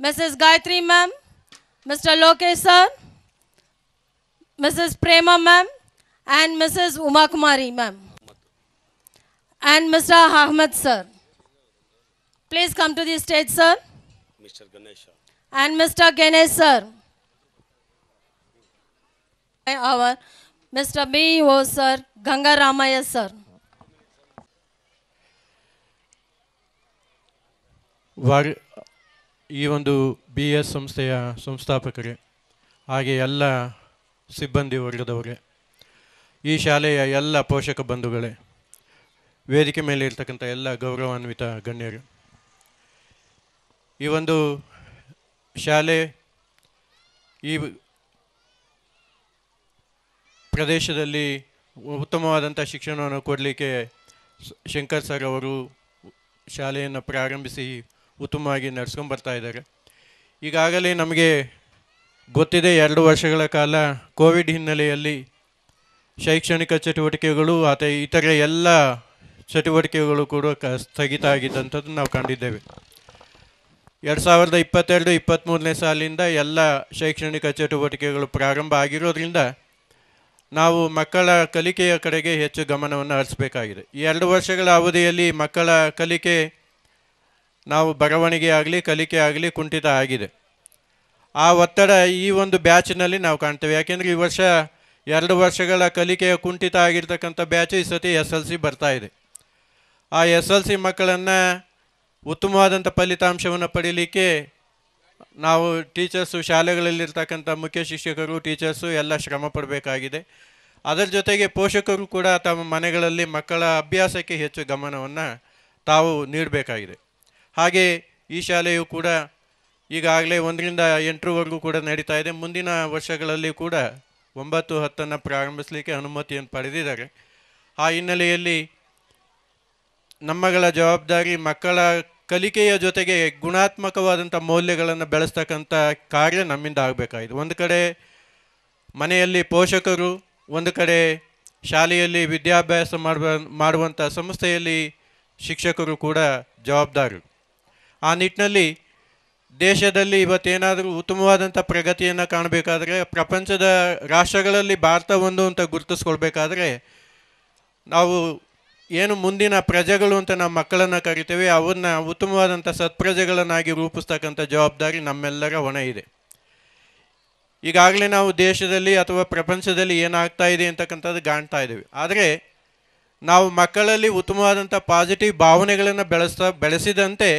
Mrs Gayatri ma'am Mr Lokesh sir Mrs Prema ma'am and Mrs. Uma Kumari ma'am, and Mr. Ahmed sir. Please come to the stage, sir, Mr. Ganesh and Mr. Ganesh sir. Our Mr. B.O. sir, Ganga Ramaya sir. ವಾರ್ ಈ ಒಂದು B S ಸಂಸ್ಥೆಯ ಸಂಸ್ಥಾಪಕರೇ ಹಾಗೆ ಎಲ್ಲ ಸಿಬ್ಬಂದಿ ವರ್ಗದವರೇ ಈ ಶಾಲೆಯ ಎಲ್ಲ ಪೋಷಕ ಬಂಧುಗಳೇ, ವೇದಿಕೆ ಮೇಲೆ ಇರ್ತಕ್ಕಂಥ ಎಲ್ಲ ಗೌರವಾನ್ವಿತ ಗಣ್ಯರು. ಈ ಒಂದು ಶಾಲೆ ಈ ಪ್ರದೇಶದಲ್ಲಿ ಉತ್ತಮವಾದಂಥ ಶಿಕ್ಷಣವನ್ನು ಕೊಡಲಿಕ್ಕೆ ಶಂಕರ್ ಸರ್ ಅವರು ಶಾಲೆಯನ್ನು ಪ್ರಾರಂಭಿಸಿ ಉತ್ತಮವಾಗಿ ನಡೆಸ್ಕೊಂಡ್ಬರ್ತಾ ಇದ್ದಾರೆ. ಈಗಾಗಲೇ ನಮಗೆ ಗೊತ್ತಿದೆ ಎರಡು ವರ್ಷಗಳ ಕಾಲ ಕೋವಿಡ್ ಹಿನ್ನೆಲೆಯಲ್ಲಿ ಶೈಕ್ಷಣಿಕ ಚಟುವಟಿಕೆಗಳು ಅಥವಾ ಇತರೆ ಎಲ್ಲ ಚಟುವಟಿಕೆಗಳು ಕೂಡ ಕ ಸ್ಥಗಿತ ಆಗಿದ್ದಂಥದ್ದು ನಾವು ಕಂಡಿದ್ದೇವೆ. ಎರಡು ಸಾವಿರದ ಇಪ್ಪತ್ತೆರಡು ಇಪ್ಪತ್ತ್ಮೂರನೇ ಸಾಲಿಂದ ಎಲ್ಲ ಶೈಕ್ಷಣಿಕ ಚಟುವಟಿಕೆಗಳು ಪ್ರಾರಂಭ ಆಗಿರೋದ್ರಿಂದ ನಾವು ಮಕ್ಕಳ ಕಲಿಕೆಯ ಕಡೆಗೆ ಹೆಚ್ಚು ಗಮನವನ್ನು ಹರಿಸಬೇಕಾಗಿದೆ. ಈ ಎರಡು ವರ್ಷಗಳ ಅವಧಿಯಲ್ಲಿ ಮಕ್ಕಳ ಕಲಿಕೆ ನಾವು ಬರವಣಿಗೆ ಆಗಲಿ, ಕಲಿಕೆ ಆಗಲಿ ಕುಂಠಿತ ಆಗಿದೆ. ಆ ಒತ್ತಡ ಈ ಒಂದು ಬ್ಯಾಚ್ನಲ್ಲಿ ನಾವು ಕಾಣ್ತೇವೆ. ಯಾಕೆಂದರೆ ಈ ವರ್ಷ ಎರಡು ವರ್ಷಗಳ ಕಲಿಕೆಯ ಕುಂಠಿತ ಆಗಿರ್ತಕ್ಕಂಥ ಬ್ಯಾಚು ಈ ಸತಿ ಎಸ್ ಎಲ್ ಸಿ ಬರ್ತಾ ಇದೆ. ಆ ಎಸ್ ಎಲ್ ಸಿ ಮಕ್ಕಳನ್ನು ಉತ್ತಮವಾದಂಥ ಫಲಿತಾಂಶವನ್ನು ಪಡೀಲಿಕ್ಕೆ ನಾವು ಟೀಚರ್ಸು ಶಾಲೆಗಳಲ್ಲಿರ್ತಕ್ಕಂಥ ಮುಖ್ಯ ಶಿಕ್ಷಕರು ಟೀಚರ್ಸು ಎಲ್ಲ ಶ್ರಮ ಪಡಬೇಕಾಗಿದೆ. ಅದರ ಜೊತೆಗೆ ಪೋಷಕರು ಕೂಡ ತಮ್ಮ ಮನೆಗಳಲ್ಲಿ ಮಕ್ಕಳ ಅಭ್ಯಾಸಕ್ಕೆ ಹೆಚ್ಚು ಗಮನವನ್ನು ತಾವು ನೀಡಬೇಕಾಗಿದೆ. ಹಾಗೆ ಈ ಶಾಲೆಯು ಕೂಡ ಈಗಾಗಲೇ ಒಂದರಿಂದ ಎಂಟರವರೆಗೂ ಕೂಡ ನಡೀತಾ ಇದೆ. ಮುಂದಿನ ವರ್ಷಗಳಲ್ಲಿ ಕೂಡ ಒಂಬತ್ತು ಹತ್ತನ್ನು ಪ್ರಾರಂಭಿಸಲಿಕ್ಕೆ ಅನುಮತಿಯನ್ನು ಪಡೆದಿದ್ದಾರೆ. ಆ ಹಿನ್ನೆಲೆಯಲ್ಲಿ ನಮ್ಮಗಳ ಜವಾಬ್ದಾರಿ ಮಕ್ಕಳ ಕಲಿಕೆಯ ಜೊತೆಗೆ ಗುಣಾತ್ಮಕವಾದಂಥ ಮೌಲ್ಯಗಳನ್ನು ಬೆಳೆಸ್ತಕ್ಕಂಥ ಕಾರ್ಯ ನಮ್ಮಿಂದ ಆಗಬೇಕಾಯಿತು. ಒಂದು ಕಡೆ ಮನೆಯಲ್ಲಿ ಪೋಷಕರು, ಒಂದು ಕಡೆ ಶಾಲೆಯಲ್ಲಿ ವಿದ್ಯಾಭ್ಯಾಸ ಮಾಡುವ, ಮಾಡುವಂಥ ಸಂಸ್ಥೆಯಲ್ಲಿ ಶಿಕ್ಷಕರು ಕೂಡ ಜವಾಬ್ದಾರರು. ಆ ನಿಟ್ಟಿನಲ್ಲಿ ದೇಶದಲ್ಲಿ ಇವತ್ತೇನಾದರೂ ಉತ್ತಮವಾದಂಥ ಪ್ರಗತಿಯನ್ನು ಕಾಣಬೇಕಾದ್ರೆ ಪ್ರಪಂಚದ ರಾಷ್ಟ್ರಗಳಲ್ಲಿ ಭಾರತ ಒಂದು ಅಂತ ಗುರುತಿಸ್ಕೊಳ್ಬೇಕಾದ್ರೆ ನಾವು ಏನು ಮುಂದಿನ ಪ್ರಜೆಗಳು ಅಂತ ನಾವು ಮಕ್ಕಳನ್ನು ಕರಿತೇವೆ, ಅವನ್ನ ಉತ್ತಮವಾದಂಥ ಸತ್ಪ್ರಜೆಗಳನ್ನಾಗಿ ರೂಪಿಸ್ತಕ್ಕಂಥ ಜವಾಬ್ದಾರಿ ನಮ್ಮೆಲ್ಲರ ಹೊಣೆ ಇದೆ. ಈಗಾಗಲೇ ನಾವು ದೇಶದಲ್ಲಿ ಅಥವಾ ಪ್ರಪಂಚದಲ್ಲಿ ಏನಾಗ್ತಾ ಇದೆ ಅಂತಕ್ಕಂಥದ್ದು ಕಾಣ್ತಾ ಇದ್ದೇವೆ. ಆದರೆ ನಾವು ಮಕ್ಕಳಲ್ಲಿ ಉತ್ತಮವಾದಂಥ ಪಾಸಿಟಿವ್ ಭಾವನೆಗಳನ್ನು ಬೆಳೆಸ್ತಾ, ಬೆಳೆಸಿದಂತೆ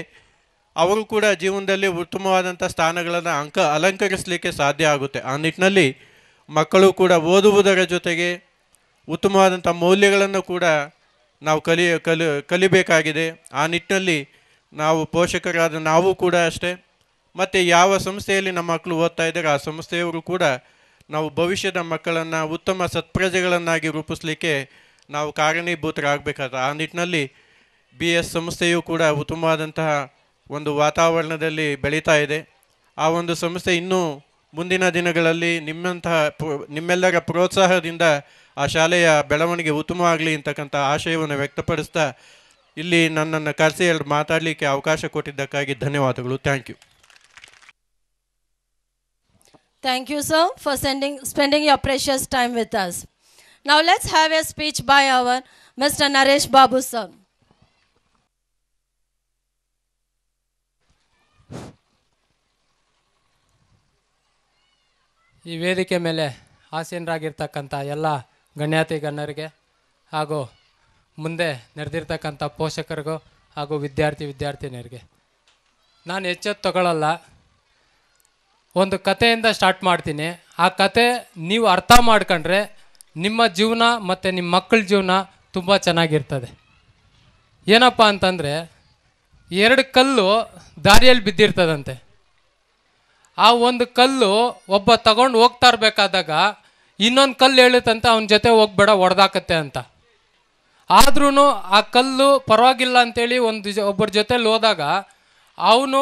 ಅವರು ಕೂಡ ಜೀವನದಲ್ಲಿ ಉತ್ತಮವಾದಂಥ ಸ್ಥಾನಗಳನ್ನು ಅಂಕ ಅಲಂಕರಿಸಲಿಕ್ಕೆ ಸಾಧ್ಯ ಆಗುತ್ತೆ. ಆ ನಿಟ್ಟಿನಲ್ಲಿ ಮಕ್ಕಳು ಕೂಡ ಓದುವುದರ ಜೊತೆಗೆ ಉತ್ತಮವಾದಂಥ ಮೌಲ್ಯಗಳನ್ನು ಕೂಡ ನಾವು ಕಲಿ ಕಲಿ, ಕಲಿಬೇಕಾಗಿದೆ. ಆ ನಿಟ್ಟಿನಲ್ಲಿ ನಾವು ಪೋಷಕರಾದ ನಾವು ಕೂಡ ಅಷ್ಟೇ. ಮತ್ತು ಯಾವ ಸಂಸ್ಥೆಯಲ್ಲಿ ನಮ್ಮ ಮಕ್ಕಳು ಓದ್ತಾ ಇದ್ದಾರೆ, ಆ ಸಂಸ್ಥೆಯವರು ಕೂಡ ನಾವು ಭವಿಷ್ಯದ ಮಕ್ಕಳನ್ನು ಉತ್ತಮ ಸತ್ಪ್ರಜೆಗಳನ್ನಾಗಿ ರೂಪಿಸಲಿಕ್ಕೆ ನಾವು ಕಾರಣೀಭೂತರಾಗಬೇಕಾದ ಆ ನಿಟ್ಟಿನಲ್ಲಿ ಬಿ ಎಸ್ ಸಂಸ್ಥೆಯು ಕೂಡ ಉತ್ತಮವಾದಂತಹ ಒಂದು ವಾತಾವರಣದಲ್ಲಿ ಬೆಳೀತಾ ಇದೆ. ಆ ಒಂದು ಸಂಸ್ಥೆ ಇನ್ನೂ ಮುಂದಿನ ದಿನಗಳಲ್ಲಿ ನಿಮ್ಮಂತಹ ನಿಮ್ಮೆಲ್ಲರ ಪ್ರೋತ್ಸಾಹದಿಂದ ಆ ಶಾಲೆಯ ಬೆಳವಣಿಗೆ ಉತ್ತಮವಾಗಲಿ ಅಂತಕ್ಕಂಥ ಆಶಯವನ್ನು ವ್ಯಕ್ತಪಡಿಸ್ತಾ ಇಲ್ಲಿ ನನ್ನನ್ನು ಕರೆಸಿ ಎರಡು ಮಾತಾಡಲಿಕ್ಕೆ ಅವಕಾಶ ಕೊಟ್ಟಿದ್ದಕ್ಕಾಗಿ ಧನ್ಯವಾದಗಳು. Thank you thank you sir for sending spending your precious time with us ನಾವು let's have a speech by our Mr Naresh Babu sir. ಈ ವೇದಿಕೆ ಮೇಲೆ ಆಸೀನರಾಗಿರ್ತಕ್ಕಂಥ ಎಲ್ಲ ಗಣ್ಯಾತಿ ಗಣ್ಯರಿಗೆ ಹಾಗೂ ಮುಂದೆ ನಡೆದಿರ್ತಕ್ಕಂಥ ಪೋಷಕರಿಗೂ ಹಾಗೂ ವಿದ್ಯಾರ್ಥಿ ವಿದ್ಯಾರ್ಥಿನಿಯರಿಗೆ. ನಾನು ಹೆಚ್ಚೆತ್ತು ತಗೊಳ್ಳಲ್ಲ ಒಂದು ಕಥೆಯಿಂದ ಸ್ಟಾರ್ಟ್ ಮಾಡ್ತೀನಿ. ಆ ಕತೆ ನೀವು ಅರ್ಥ ಮಾಡ್ಕೊಂಡ್ರೆ ನಿಮ್ಮ ಜೀವನ ಮತ್ತು ನಿಮ್ಮ ಮಕ್ಕಳ ಜೀವನ ತುಂಬ ಚೆನ್ನಾಗಿರ್ತದೆ. ಏನಪ್ಪ ಅಂತಂದರೆ ಎರಡು ಕಲ್ಲು ದಾರಿಯಲ್ಲಿ ಬಿದ್ದಿರ್ತದಂತೆ. ಆ ಒಂದು ಕಲ್ಲು ಒಬ್ಬ ತಗೊಂಡು ಹೋಗ್ತಾ ಇರಬೇಕಾದಾಗ ಇನ್ನೊಂದು ಕಲ್ಲು ಹೇಳುತ್ತಂತೆ ಅವನ ಜೊತೆ ಹೋಗ್ಬೇಡ ಹೊಡೆದಾಕತ್ತೆ ಅಂತ. ಆದ್ರೂ ಆ ಕಲ್ಲು ಪರವಾಗಿಲ್ಲ ಅಂತೇಳಿ ಒಂದು ಒಬ್ಬರ ಜೊತೆಲಿ ಹೋದಾಗ ಅವನು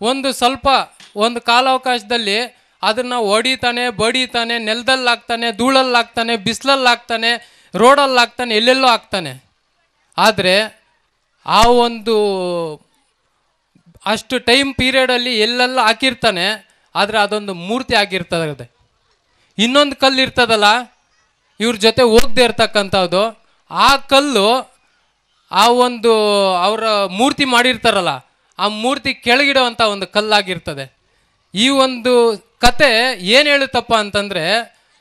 ಒಂದು ಸ್ವಲ್ಪ, ಒಂದು ಕಾಲಾವಕಾಶದಲ್ಲಿ ಅದನ್ನು ಹೊಡಿತಾನೆ, ಬಡಿತಾನೆ ನೆಲದಲ್ಲಿ ಹಾಕ್ತಾನೆ ಧೂಳಲ್ಲಿ ಹಾಕ್ತಾನೆ ಬಿಸಿಲಲ್ಲಿ ಹಾಕ್ತಾನೆ ರೋಡಲ್ಲಿ ಹಾಕ್ತಾನೆ ಎಲ್ಲೆಲ್ಲೋ ಹಾಕ್ತಾನೆ ಆದರೆ ಆ ಒಂದು, ಅಷ್ಟು ಟೈಮ್ ಪೀರಿಯಡಲ್ಲಿ ಎಲ್ಲೆಲ್ಲ ಹಾಕಿರ್ತಾನೆ, ಆದರೆ ಅದೊಂದು ಮೂರ್ತಿ ಆಗಿರ್ತದೆ. ಇನ್ನೊಂದು ಕಲ್ಲು ಇರ್ತದಲ್ಲ, ಇವ್ರ ಜೊತೆ ಹೋಗದೆ ಇರ್ತಕ್ಕಂಥದ್ದು, ಆ ಕಲ್ಲು, ಆ ಒಂದು ಅವರ ಮೂರ್ತಿ ಮಾಡಿರ್ತಾರಲ್ಲ, ಆ ಮೂರ್ತಿ ಕೆಳಗಿಡುವಂಥ ಒಂದು ಕಲ್ಲಾಗಿರ್ತದೆ. ಈ ಒಂದು ಕತೆ ಏನು ಹೇಳುತ್ತಪ್ಪ ಅಂತಂದರೆ,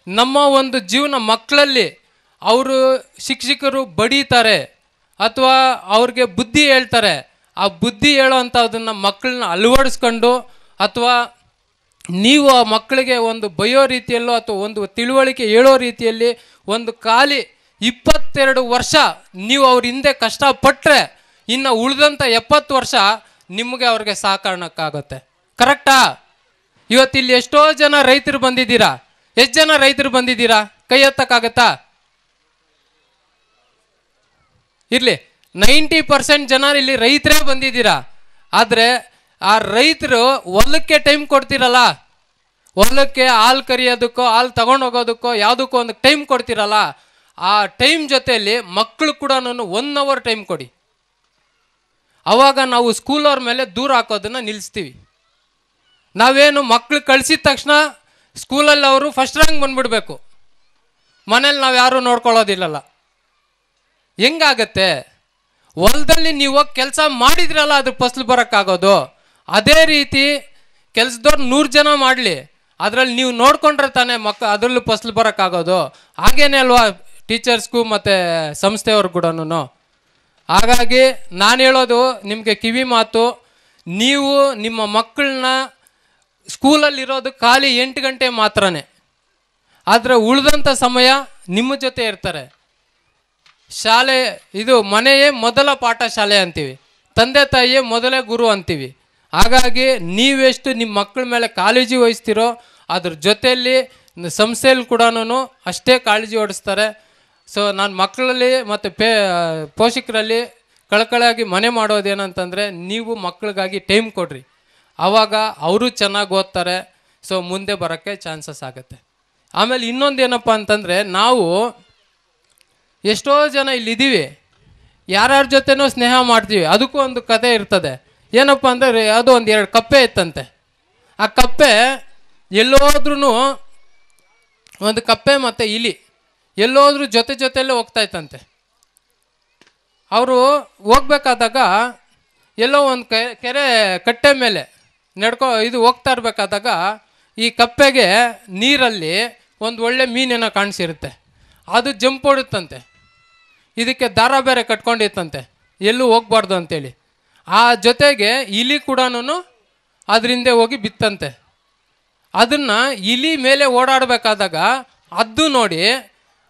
ನಮ್ಮ ಒಂದು ಜೀವನ ಮಕ್ಕಳಲ್ಲಿ ಅವರು ಶಿಕ್ಷಕರು ಬಡೀತಾರೆ. ಅಥವಾ ಅವ್ರಿಗೆ ಬುದ್ಧಿ ಹೇಳ್ತಾರೆ, ಆ ಬುದ್ಧಿ ಹೇಳೋವಂಥದ್ದನ್ನು ಮಕ್ಕಳನ್ನ ಅಳವಡಿಸ್ಕೊಂಡು ಅಥವಾ ನೀವು ಆ ಮಕ್ಕಳಿಗೆ ಒಂದು ಬಯೋ ರೀತಿಯಲ್ಲೋ ಅಥವಾ ಒಂದು ತಿಳುವಳಿಕೆ ಹೇಳೋ ರೀತಿಯಲ್ಲಿ ಒಂದು ಖಾಲಿ ಇಪ್ಪತ್ತೆರಡು ವರ್ಷ ನೀವು ಅವ್ರ ಹಿಂದೆ ಕಷ್ಟಪಟ್ಟರೆ ಇನ್ನು ಉಳಿದಂಥ ಎಪ್ಪತ್ತು ವರ್ಷ ನಿಮಗೆ ಅವ್ರಿಗೆ ಸಹಕಾರಣಕ್ಕಾಗುತ್ತೆ ಕರೆಕ್ಟಾ? ಇವತ್ತಿಲ್ಲಿ ಎಷ್ಟೋ ಜನ ರೈತರು ಬಂದಿದ್ದೀರಾ? ಎಷ್ಟು ಜನ ರೈತರು ಬಂದಿದ್ದೀರಾ? ಕೈ ಎತ್ತಕ್ಕಾಗತ್ತಾ? ಇರಲಿ, ನೈಂಟಿ ಪರ್ಸೆಂಟ್ ಜನ ಇಲ್ಲಿ ರೈತರೇ ಬಂದಿದ್ದೀರಾ? ಆದರೆ ಆ ರೈತರು ಹೊಲಕ್ಕೆ ಟೈಮ್ ಕೊಡ್ತಿರಲ್ಲ. ಹೊಲಕ್ಕೆ ಹಾಲು ಕರಿಯೋದಕ್ಕೋ, ಹಾಲು ತಗೊಂಡು ಹೋಗೋದಕ್ಕೋ ಯಾವುದಕ್ಕೋ ಒಂದು ಟೈಮ್ ಕೊಡ್ತಿರಲ್ಲ. ಆ ಟೈಮ್ ಜೊತೆಯಲ್ಲಿ ಮಕ್ಕಳು ಕೂಡ ನಾನು ಒನ್ ಅವರ್ ಟೈಮ್ ಕೊಡಿ. ಅವಾಗ ನಾವು ಸ್ಕೂಲ್ ಅವ್ರ ಮೇಲೆ ದೂರ ಹಾಕೋದನ್ನ ನಿಲ್ಲಿಸ್ತೀವಿ ನಾವೇನು ಮಕ್ಕಳು ಕಳಿಸಿದ ತಕ್ಷಣ ಸ್ಕೂಲಲ್ಲಿ ಅವರು ಫಸ್ಟ್ ರ್ಯಾಂಕ್ ಬಂದ್ಬಿಡ್ಬೇಕು. ಮನೇಲಿ ನಾವು ಯಾರೂ ನೋಡ್ಕೊಳ್ಳೋದಿಲ್ಲಲ್ಲ. ಹೆಂಗಾಗತ್ತೆ? ಹೊಲದಲ್ಲಿ ನೀವು ಕೆಲಸ ಮಾಡಿದ್ರಲ್ಲ, ಅದ್ರ ಫಸಲು ಬರೋಕ್ಕಾಗೋದು? ಅದೇ ರೀತಿ ಕೆಲಸದವ್ರು ನೂರು ಜನ ಮಾಡಲಿ. ಅದರಲ್ಲಿ ನೀವು ನೋಡ್ಕೊಂಡ್ರೆ ತಾನೇ ಮಕ್ಕ ಅದರಲ್ಲೂ ಫಸಲು ಬರೋಕ್ಕಾಗೋದು. ಹಾಗೇನೆ ಅಲ್ವಾ ಟೀಚರ್ಸ್ಗೂ ಮತ್ತು ಸಂಸ್ಥೆಯವ್ರ ಕೂಡ ಹಾಗಾಗಿ ನಾನು ಹೇಳೋದು ನಿಮಗೆ ಕಿವಿ ಮಾತು. ನೀವು ನಿಮ್ಮ ಮಕ್ಕಳನ್ನ ಸ್ಕೂಲಲ್ಲಿರೋದು ಖಾಲಿ ಎಂಟು ಗಂಟೆ ಮಾತ್ರನೇ. ಆದರೆ ಉಳಿದಂಥ ಸಮಯ ನಿಮ್ಮ ಜೊತೆ ಇರ್ತಾರೆ. ಶಾಲೆ, ಇದು ಮನೆಯೇ ಮೊದಲ ಪಾಠ ಶಾಲೆ ಅಂತೀವಿ. ತಂದೆ ತಾಯಿಯೇ ಮೊದಲೇ ಗುರು ಅಂತೀವಿ. ಹಾಗಾಗಿ ನೀವೆಷ್ಟು ನಿಮ್ಮ ಮಕ್ಕಳ ಮೇಲೆ ಕಾಳಜಿ ವಹಿಸ್ತೀರೋ, ಅದ್ರ ಜೊತೆಯಲ್ಲಿ ಸಂಸ್ಥೆಯಲ್ಲಿ ಕೂಡ ಅಷ್ಟೇ ಕಾಳಜಿ ಓಡಿಸ್ತಾರೆ ಸೊ ನಾನು ಮಕ್ಕಳಲ್ಲಿ ಮತ್ತು ಪೇ, ಪೋಷಕರಲ್ಲಿ ಕಳಕಳಿಯಾಗಿ ಮನೆ ಮಾಡೋದೇನಂತಂದರೆ ನೀವು ಮಕ್ಕಳಿಗಾಗಿ ಟೈಮ್ ಕೊಡ್ರಿ. ಆವಾಗ ಅವರು ಚೆನ್ನಾಗಿ ಓದ್ತಾರೆ. ಸೊ ಮುಂದೆ ಬರೋಕ್ಕೆ ಚಾನ್ಸಸ್ ಆಗುತ್ತೆ. ಆಮೇಲೆ ಇನ್ನೊಂದು ಏನಪ್ಪ ಅಂತಂದರೆ ನಾವು ಎಷ್ಟೋ ಜನ ಇಲ್ಲಿದ್ದೀವಿ. ಯಾರ್ಯಾರ ಜೊತೆನೂ ಸ್ನೇಹ ಮಾಡ್ತೀವಿ. ಅದಕ್ಕೂ ಒಂದು ಕತೆ ಇರ್ತದೆ. ಏನಪ್ಪ ಅಂದರೆ ಯಾವುದೋ ಒಂದು ಎರಡು ಕಪ್ಪೆ ಇತ್ತಂತೆ. ಆ ಕಪ್ಪೆ ಎಲ್ಲೋದ್ರೂ ಒಂದು ಕಪ್ಪೆ ಮತ್ತು ಇಲಿ ಎಲ್ಲೋದ್ರೂ ಜೊತೆ ಜೊತೆಯಲ್ಲೇ ಹೋಗ್ತಾ ಇತ್ತಂತೆ. ಅವರು ಹೋಗ್ಬೇಕಾದಾಗ ಎಲ್ಲೋ ಒಂದು ಕೆರೆ ಕಟ್ಟೆ ಮೇಲೆ ನಡ್ಕೊ, ಇದು ಹೋಗ್ತಾ ಇರಬೇಕಾದಾಗ ಈ ಕಪ್ಪೆಗೆ ನೀರಲ್ಲಿ ಒಂದು ಒಳ್ಳೆ ಮೀನೇನೋ ಕಾಣಿಸಿರುತ್ತೆ. ಅದು ಜಂಪ್ ಹೊಡುತ್ತಂತೆ. ಇದಕ್ಕೆ ದಾರ ಬೇರೆ ಕಟ್ಕೊಂಡಿತ್ತಂತೆ. ಎಲ್ಲೂ ಹೋಗ್ಬಾರ್ದು ಅಂತೇಳಿ. ಆ ಜೊತೆಗೆ ಇಲಿ ಕೂಡ ಅದರಿಂದ ಹೋಗಿ ಬಿತ್ತಂತೆ. ಅದನ್ನು ಇಲಿ ಮೇಲೆ ಓಡಾಡಬೇಕಾದಾಗ ಅದು ನೋಡಿ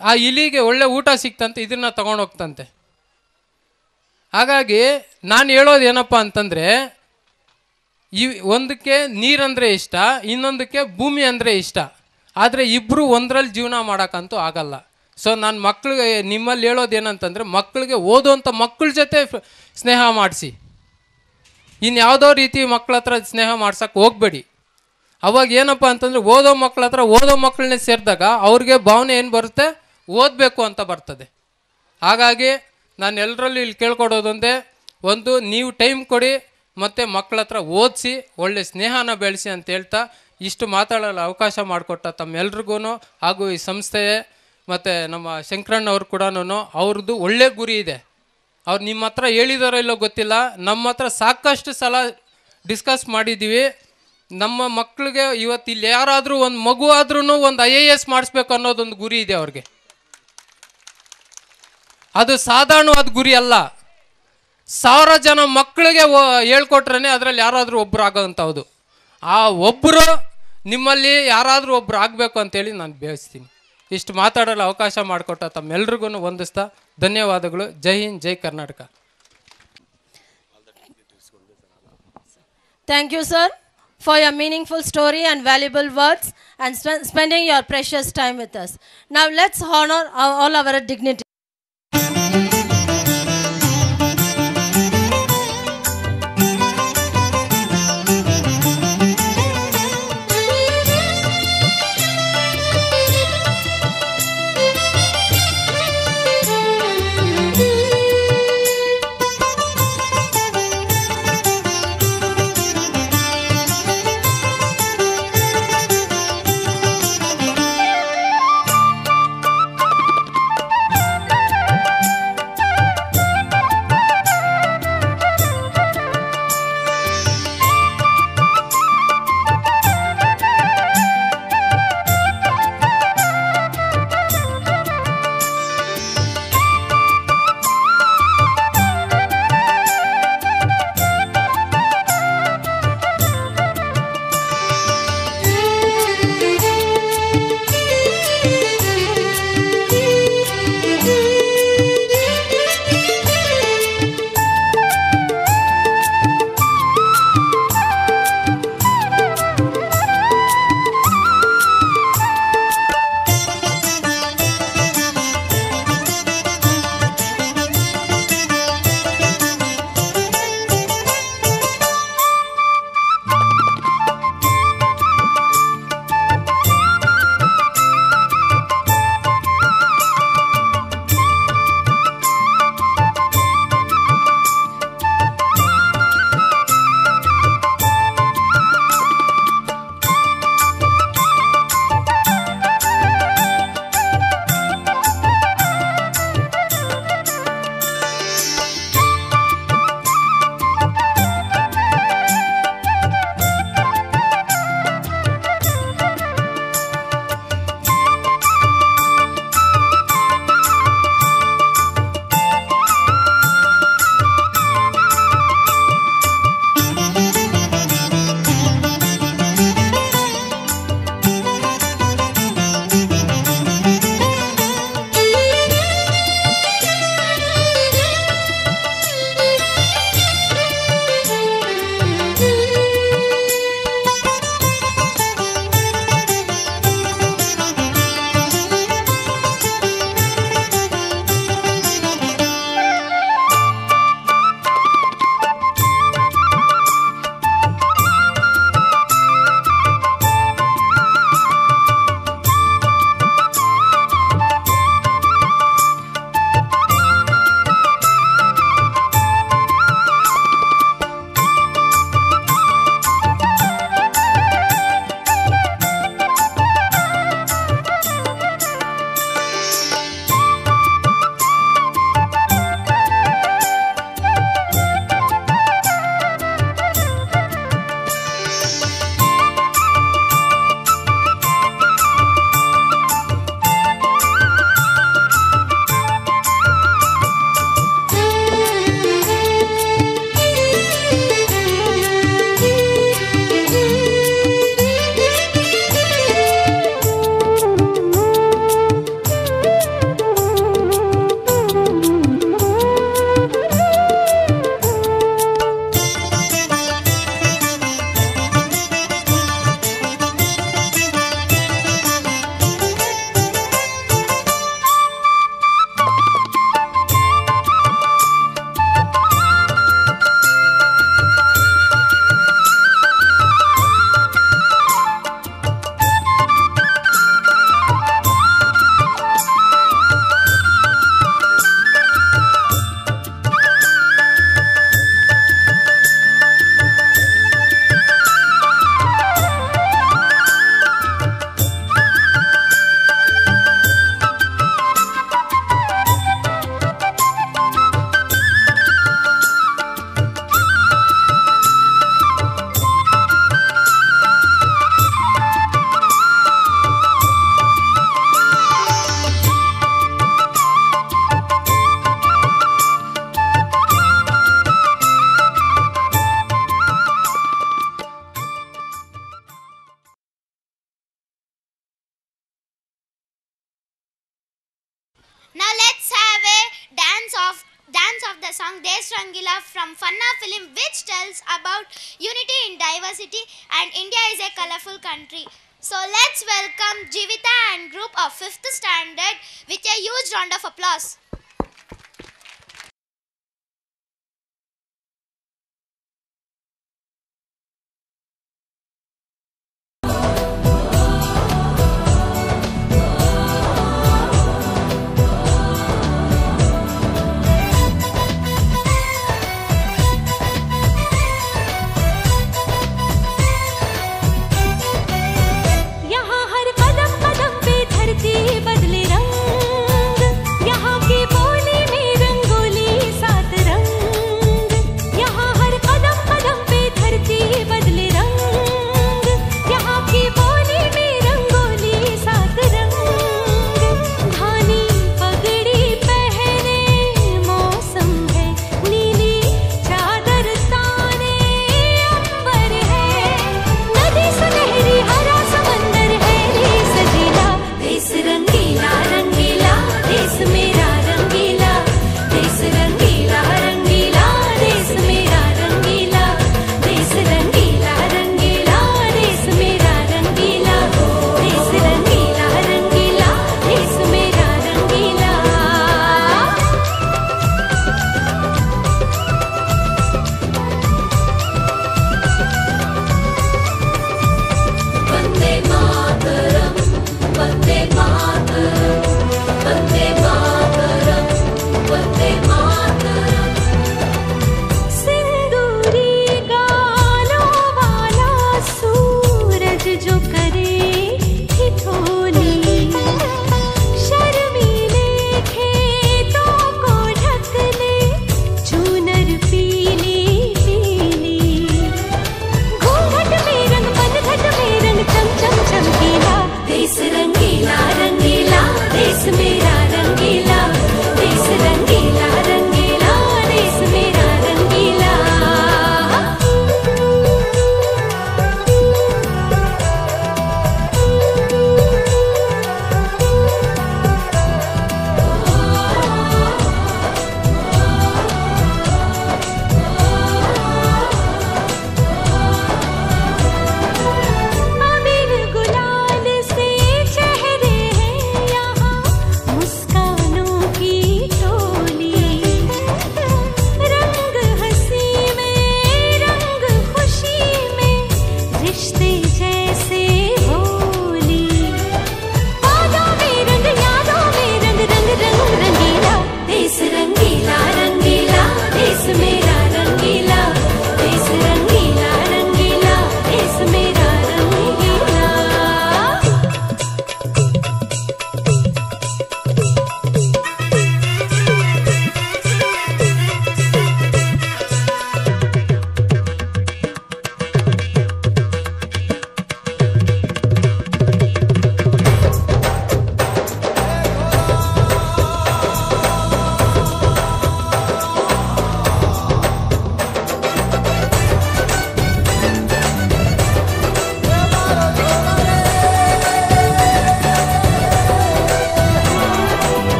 ಆ ಇಲಿಗೆ ಒಳ್ಳೆ ಊಟ ಸಿಕ್ತಂತೆ, ಇದನ್ನು ತಗೊಂಡೋಗ್ತಂತೆ ಹಾಗಾಗಿ ನಾನು ಹೇಳೋದು ಏನಪ್ಪ ಅಂತಂದರೆ, ಈ ಒಂದಕ್ಕೆ ನೀರಂದರೆ ಇಷ್ಟ, ಇನ್ನೊಂದಕ್ಕೆ ಭೂಮಿ ಅಂದರೆ ಇಷ್ಟ. ಆದರೆ ಇಬ್ಬರು ಒಂದರಲ್ಲಿ ಜೀವನ ಮಾಡೋಕ್ಕಂತೂ ಆಗಲ್ಲ. ಸೊ ನಾನು ಮಕ್ಳಿಗೆ, ನಿಮ್ಮಲ್ಲಿ ಹೇಳೋದು ಏನಂತಂದರೆ ಮಕ್ಕಳಿಗೆ ಓದುವಂಥ ಮಕ್ಕಳ ಜೊತೆ ಸ್ನೇಹ ಮಾಡಿಸಿ. ಇನ್ಯಾವುದೋ ರೀತಿ ಮಕ್ಕಳ ಹತ್ರ ಸ್ನೇಹ ಮಾಡ್ಸೋಕ್ಕೆ ಹೋಗಬೇಡಿ. ಅವಾಗ ಏನಪ್ಪ ಅಂತಂದರೆ, ಓದೋ ಮಕ್ಕಳ ಹತ್ರ ಓದೋ ಮಕ್ಕಳನ್ನೇ ಸೇರಿದಾಗ ಅವ್ರಿಗೆ ಭಾವನೆ ಏನು ಬರುತ್ತೆ? ಓದಬೇಕು ಅಂತ ಬರ್ತದೆ. ಹಾಗಾಗಿ ನಾನು ಎಲ್ಲರಲ್ಲೂ ಇಲ್ಲಿ ಕೇಳ್ಕೊಡೋದೊಂದೇ ಒಂದು ನೀವು ಟೈಮ್ ಕೊಡಿ, ಮತ್ತು ಮಕ್ಕಳ ಹತ್ರ ಓದಿಸಿ, ಒಳ್ಳೆ ಸ್ನೇಹನ ಬೆಳೆಸಿ ಅಂತ ಹೇಳ್ತಾ ಇಷ್ಟು ಮಾತಾಡಲು ಅವಕಾಶ ಮಾಡಿಕೊಟ್ಟ ತಮ್ಮೆಲ್ರಿಗೂ ಹಾಗೂ ಈ ಸಂಸ್ಥೆಯೇ ಮತ್ತು ನಮ್ಮ ಶಂಕರಣ್ಣ ಅವ್ರು ಕೂಡ ಅವ್ರದ್ದು ಒಳ್ಳೆ ಗುರಿ ಇದೆ. ಅವ್ರು ನಿಮ್ಮ ಹತ್ರ ಹೇಳಿದಾರೋ ಇಲ್ಲೋ ಗೊತ್ತಿಲ್ಲ. ನಮ್ಮ ಹತ್ರ ಸಾಕಷ್ಟು ಸಲ ಡಿಸ್ಕಸ್ ಮಾಡಿದ್ದೀವಿ ನಮ್ಮ ಮಕ್ಕಳಿಗೆ ಇವತ್ತು ಇಲ್ಲಿ ಯಾರಾದರೂ ಒಂದು ಮಗು ಆದ್ರೂ ಒಂದು ಐ ಎ ಎಸ್ ಮಾಡಿಸ್ಬೇಕು ಅನ್ನೋದೊಂದು ಗುರಿ ಇದೆ ಅವ್ರಿಗೆ. ಅದು ಸಾಧಾರಣವಾದ ಗುರಿ ಅಲ್ಲ. ಸಾವಿರ ಜನ ಮಕ್ಕಳಿಗೆ ಹೇಳ್ಕೊಟ್ರೇ ಅದರಲ್ಲಿ ಯಾರಾದರೂ ಒಬ್ಬರು ಆಗೋವಂಥವ್ದು ಆ ಒಬ್ಬರು ನಿಮ್ಮಲ್ಲಿ ಯಾರಾದರೂ ಒಬ್ಬರು ಆಗಬೇಕು ಅಂತೇಳಿ ನಾನು ಬೇಯಿಸ್ತೀನಿ. ಇಷ್ಟು ಮಾತಾಡಲು ಅವಕಾಶ ಮಾಡಿಕೊಟ್ಟ ತಮ್ಮೆಲ್ರಿಗೂ ವಂದಿಸ್ತಾ ಧನ್ಯವಾದಗಳು. Jai Hind, Jai Karnataka. Thank you sir for your meaningful story and valuable words and spending your precious time with us ನಾವು let's honour all our dignity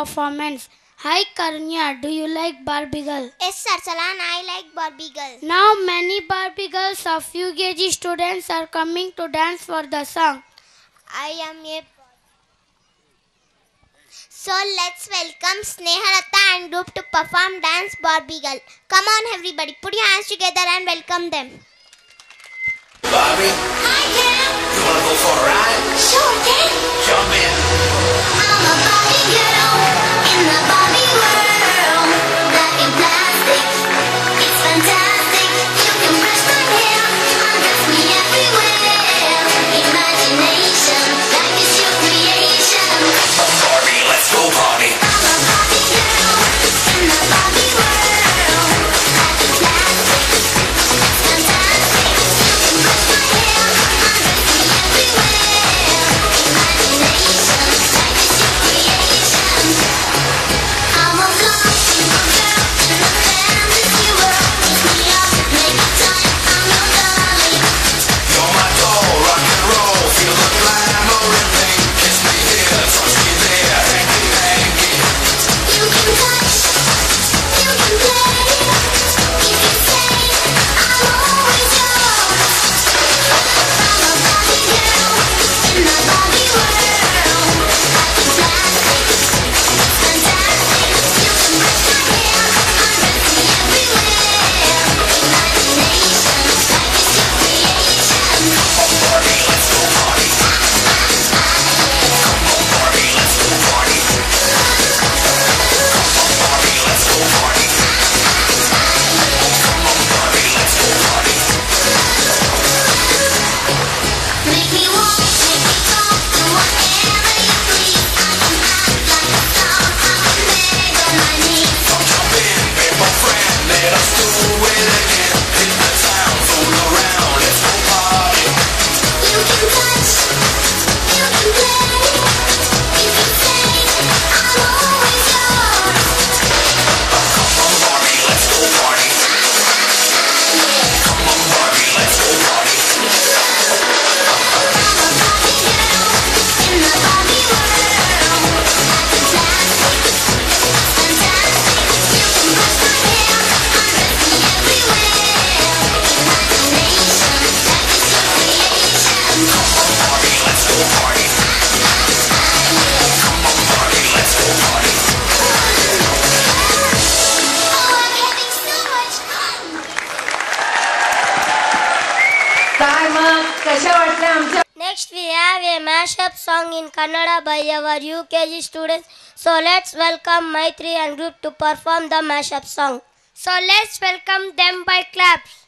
performance. Hi Karnya, do you like Barbie girl? Yes sir, Salan, I like Barbie girl. Now many Barbie girls of UKG students are coming to dance for the song. I am a so let's welcome Sneharata and group to perform dance Barbie girl. Come on everybody, put your hands together and welcome them. Bobby? Hi, Dad. You want to go for a ride? Sure, Dad. Jump in. I'm a Barbie girl in the in Kannada by our UKG students. So let's welcome Maitri and group to perform the mashup song. So let's welcome them by claps.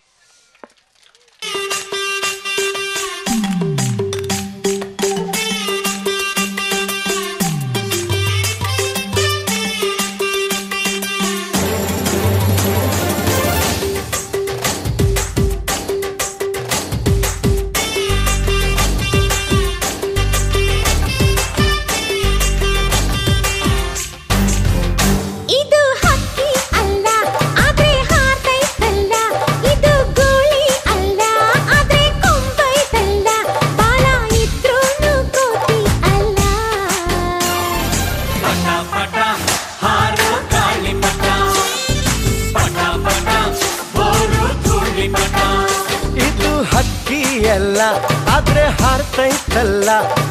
ಅಲ್ಲ ಆದ್ರೆ ಹಾರ್ತೈತಲ್ಲ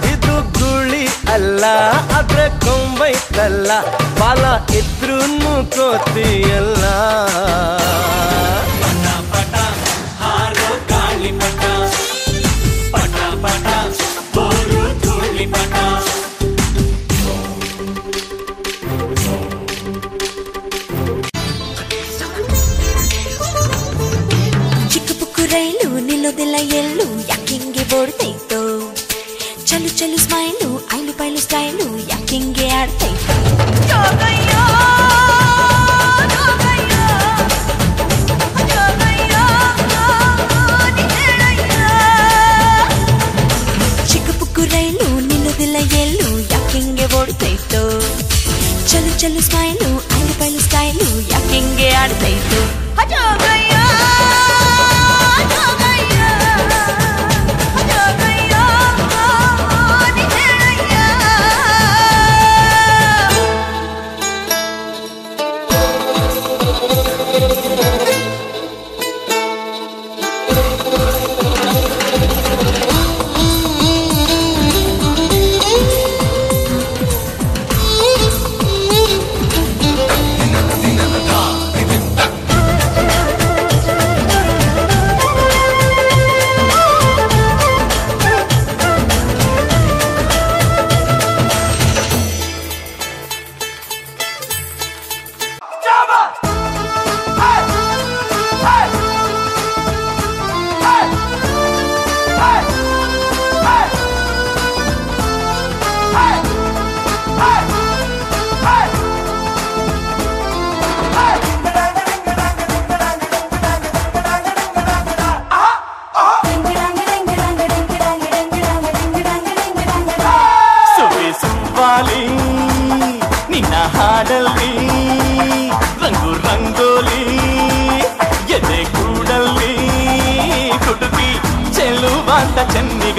ಇದು ಗುಳಿ ಅಲ್ಲ ಆದ್ರೆ ಕೊಂಬೈತಲ್ಲ ಬಾಲ ಇದ್ರು ಕೋತಿಯಲ್ಲ రైలు నిలుదిల ಓಡ್ತೈತೋ ಚಲು ಚಲು ಸ್ಮೈಲು ಐಲು ಪೈಲು ಸ್ಟೈಲು ಯಾಕಿಂಗೆ ಆಡ್ತೈತೋ ಚಿಕ್ಕ ಪುಕ್ಕು ರೈಲು ನಿಲ್ಲದಿಲ್ಲ ಎಲ್ಲು ಯಾಕಿಂಗೆ ಓಡ್ತೈತೋ ಚಲು ಚಲು ಸ್ಮೈಲು ಐಲು ಪೈಲು ಸ್ಟೈಲು ಯಾಕಿಂಗೆ ಆಡ್ತೈತೋ ಹಜೋಗಯ್ಯ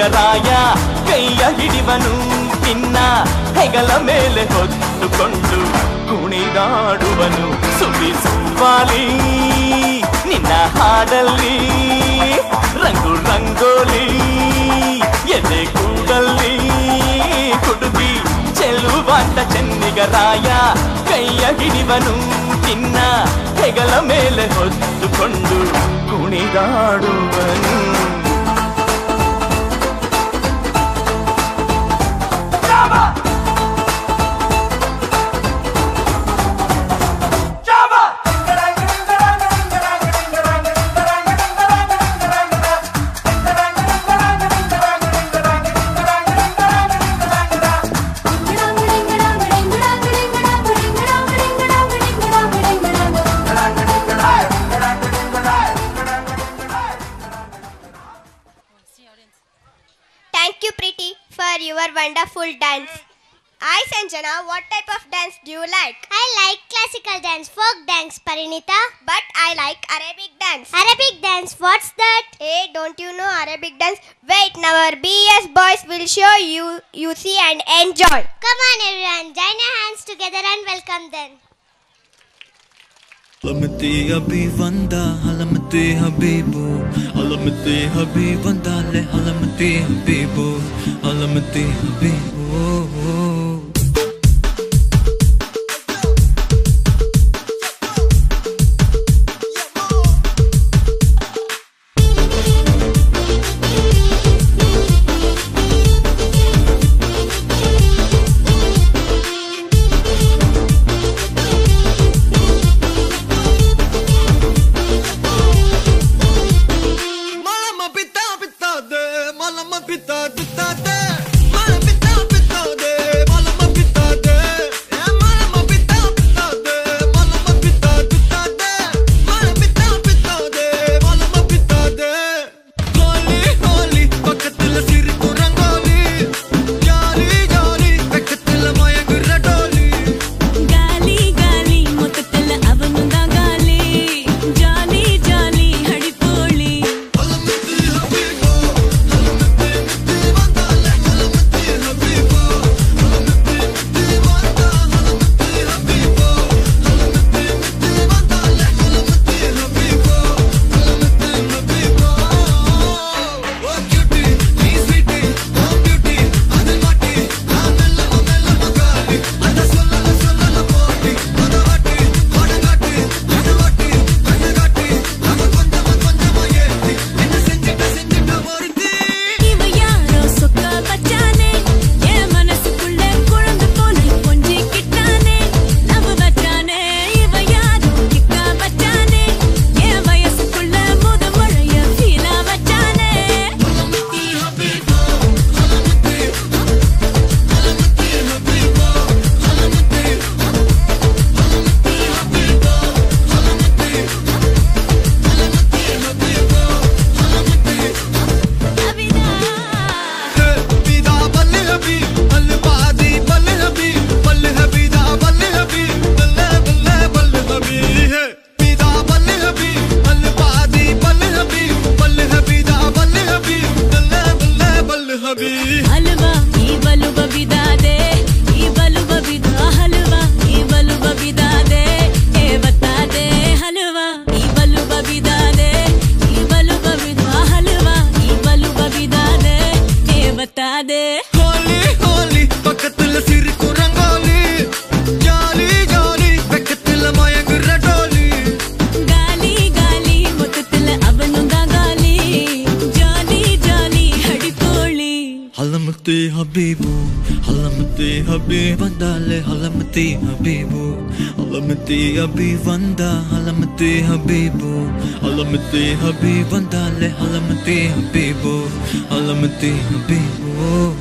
ಸಿಂಗರಾಯ, ಕೈಯ ಹಿಡಿವನು ಇನ್ನ ಹೆಗಲ ಮೇಲೆ ಹೊತ್ತುಕೊಂಡು ಕುಣಿದಾಡುವನು. ಸುಳಿ ನಿನ್ನ ಹಾಡಲ್ಲಿ, ರಂಗು ರಂಗೋಲಿ, ಎದೆ ಕೂಡಲ್ಲಿ ಕುಡುಬಿ ಚೆನ್ನಿಗ ರಾಯ ಕೈಯ ಹಿಡಿವನು ಇನ್ನ ಹೆಗಲ ಮೇಲೆ ಹೊತ್ತುಕೊಂಡು ಕುಣಿದಾಡುವನು. حبيبا هلمتي حبيبو هلمتي حبيبا هلمتي حبيبو هلمتي حبيبو حبيبو علمتي حبيب انت علي علمتي حبيبو علمتي حبيبو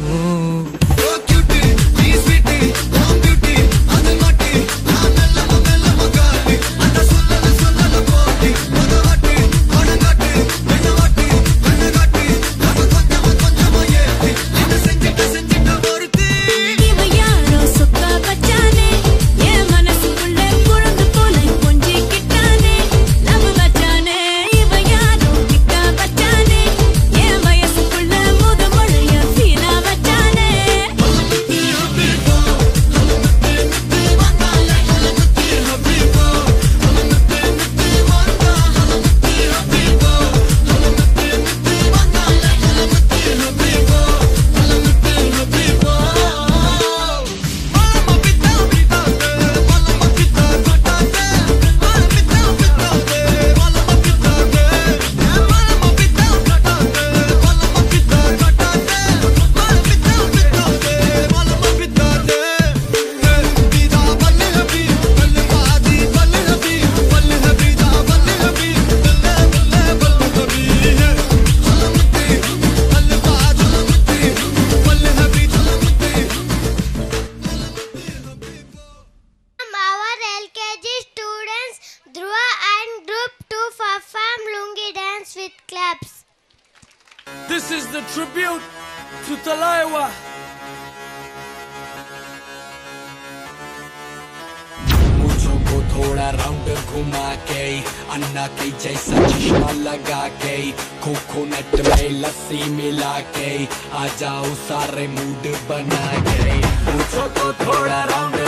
around me.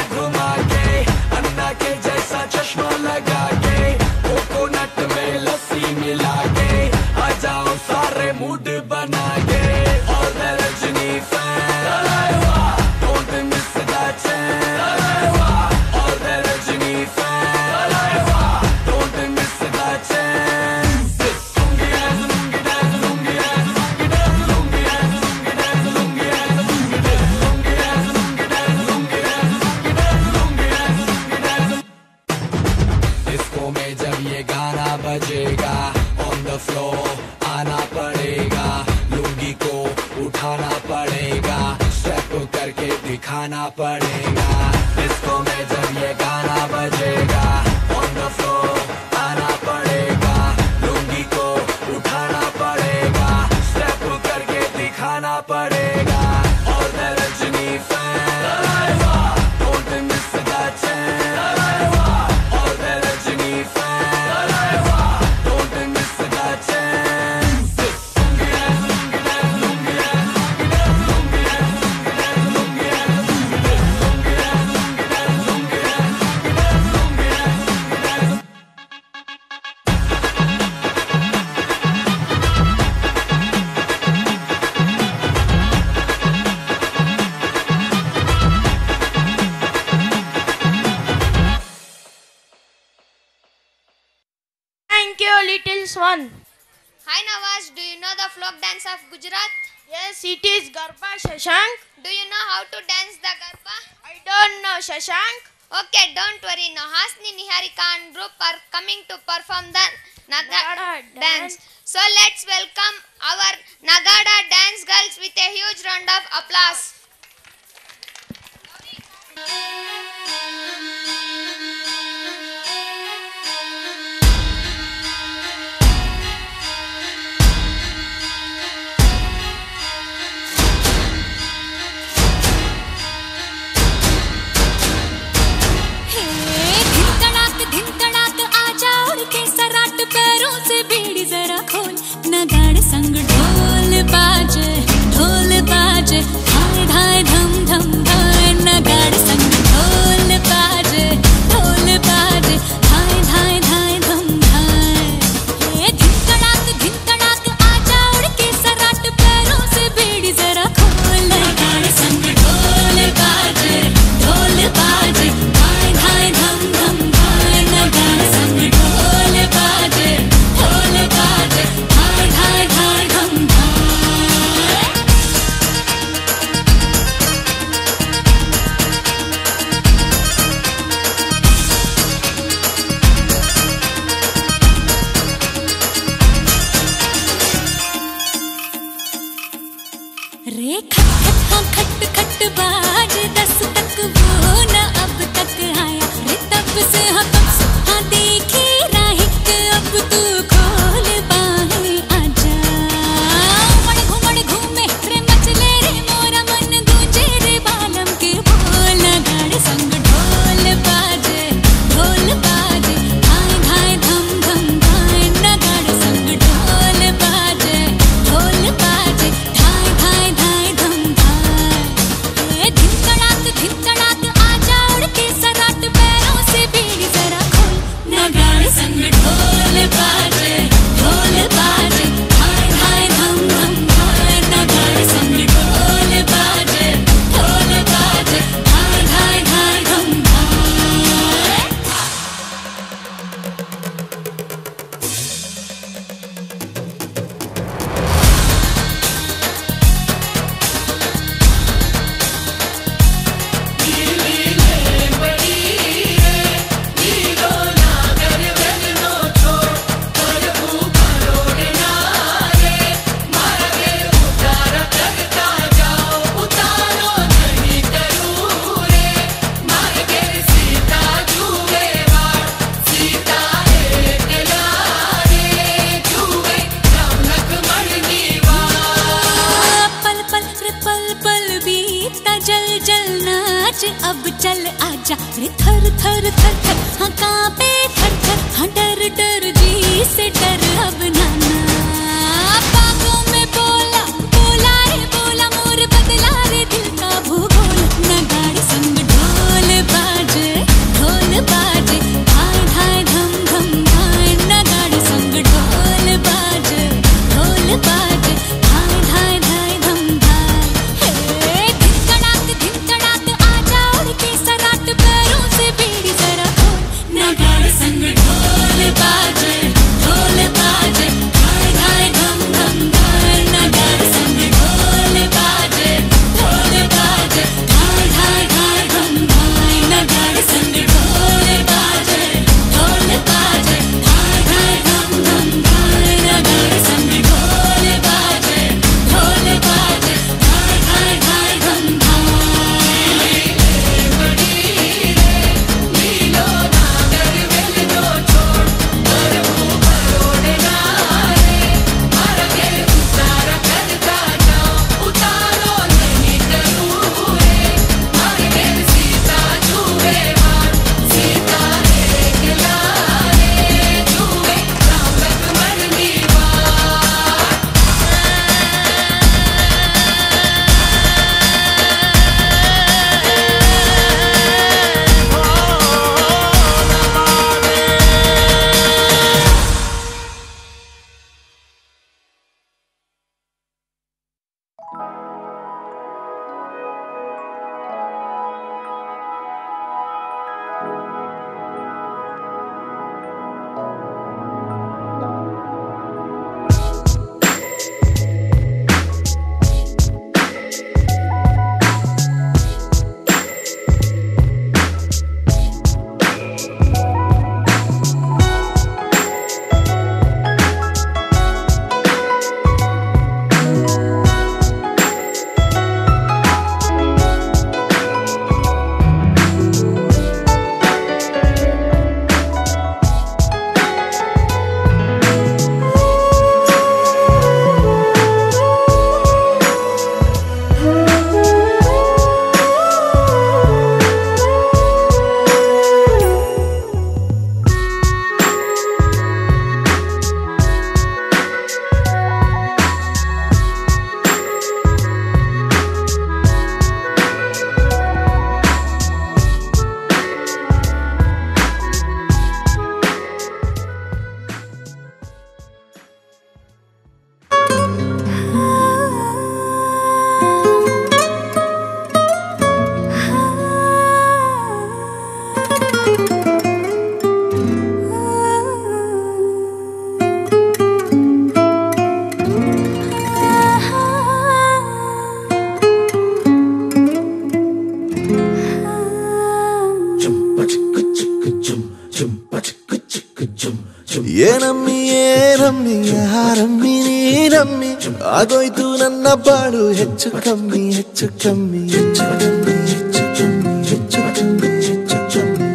ಆಗೋಯ್ತು ನನ್ನ ಬಾಳು. ಹೆಚ್ಚು ಕಮ್ಮಿ ಹೆಚ್ಚು ಕಮ್ಮಿ ಹೆಚ್ಚು ಕಮ್ಮಿ ಹೆಚ್ಚು ಕಮ್ಮಿ ಹೆಚ್ಚು ಕಮ್ಮಿ ಹೆಚ್ಚು ಕಮ್ಮಿ.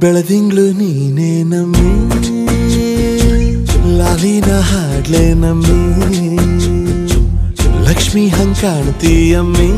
ಬೆಳದಿಂಗ್ಳು ನೀನೇ ನಮ್ಮಿ. ಲಾಲಿನ ಹಾಡ್ಲೆ ನಮ್ಮಿ. ಲಕ್ಷ್ಮಿ ಹಂಗ್ ಕಾಣ್ತೀಯಮ್ಮಿ.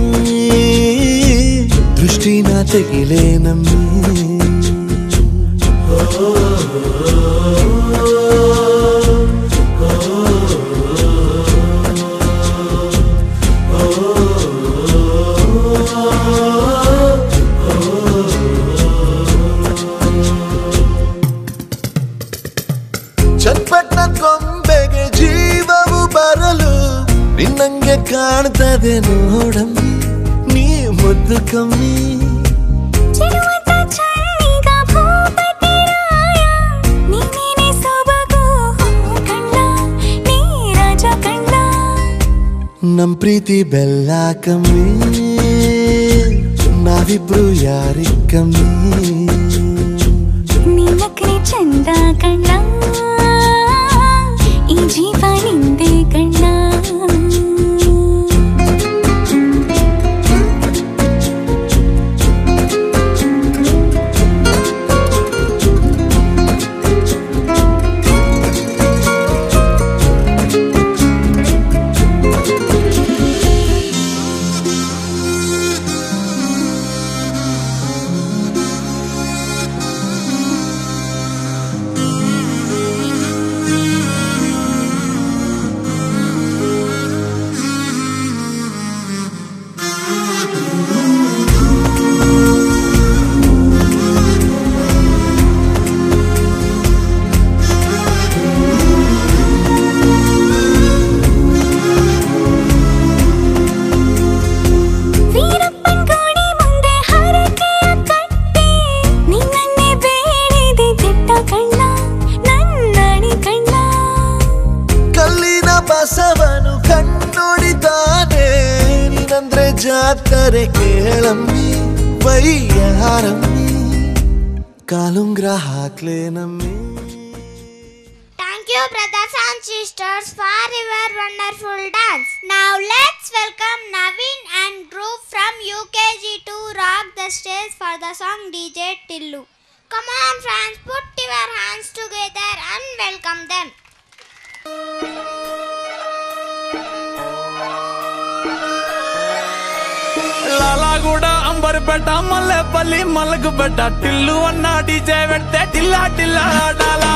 అన్నట మల్లెపల్లి మలగుబడ్డ టిల్లు అన్న డీజే పెడితే టిల్లా టిల్లా ఆడాలా.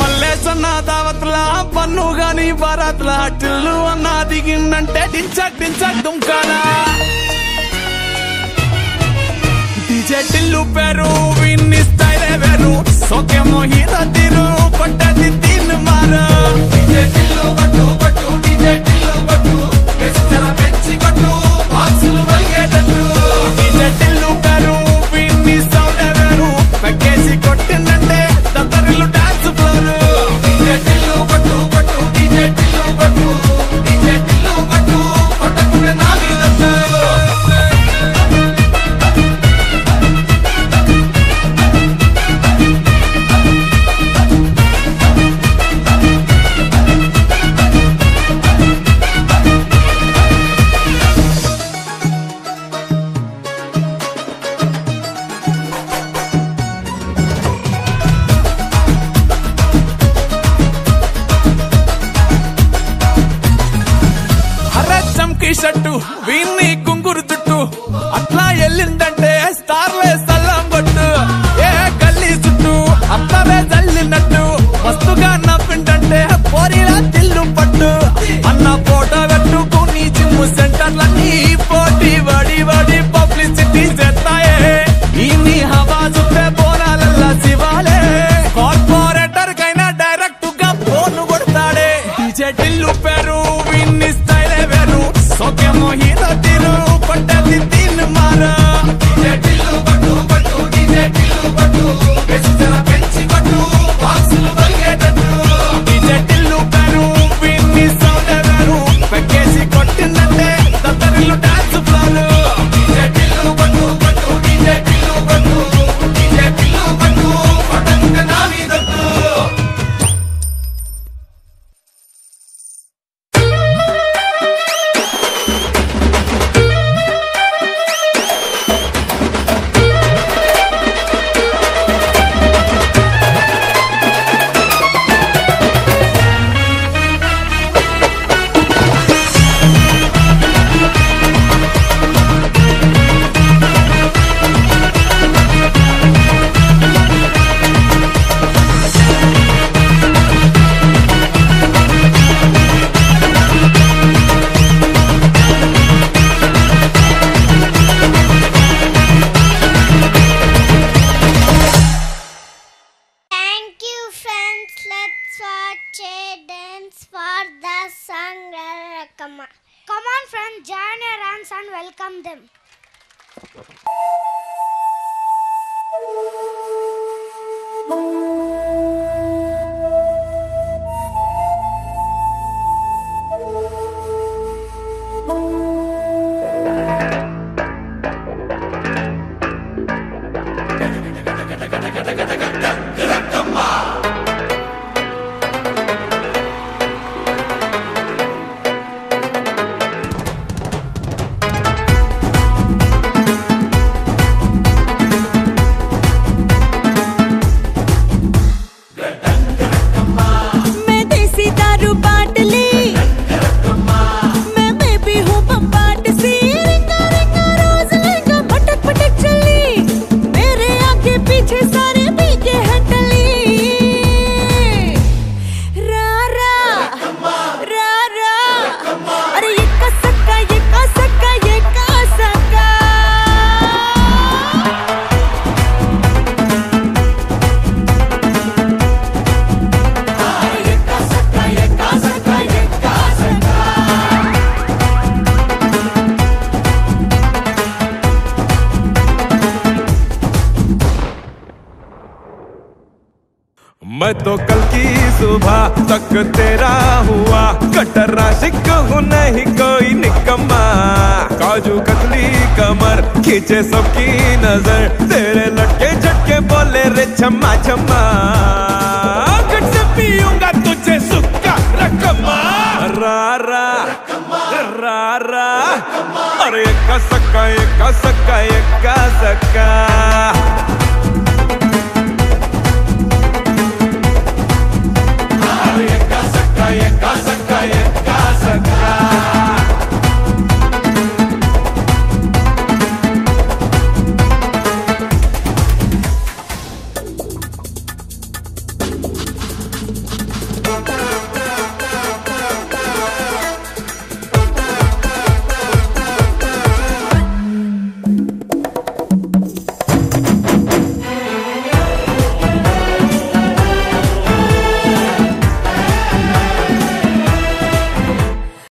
మల్లేసన్న దావత్ల పన్ను గాని భారత్ల టిల్లు అన్న దిగిందంటే డించక్ డించక్ దుంకాలా డీజే టిల్లు పేరు విన్ని స్టైలే వేరు. ಸೋಕೆಮೋ ಹೀರದಿರು ಪಟ್ಟದಿ ತಿನ್ನು ಮಾರ ಡಿಜೆ ಟಿಲ್ಲು ಬಟ್ಟು ಬಟ್ಟು ಡಿಜೆ ಟಿಲ್ಲು ಬಟ್ಟು ಬೆಚ್ಚರ ಬೆಚ್ಚಿ ಕೊಟ್ಟು ಬಾಕ್ಸುಲು ಬಲ್ಗೆಟಟ್ಟು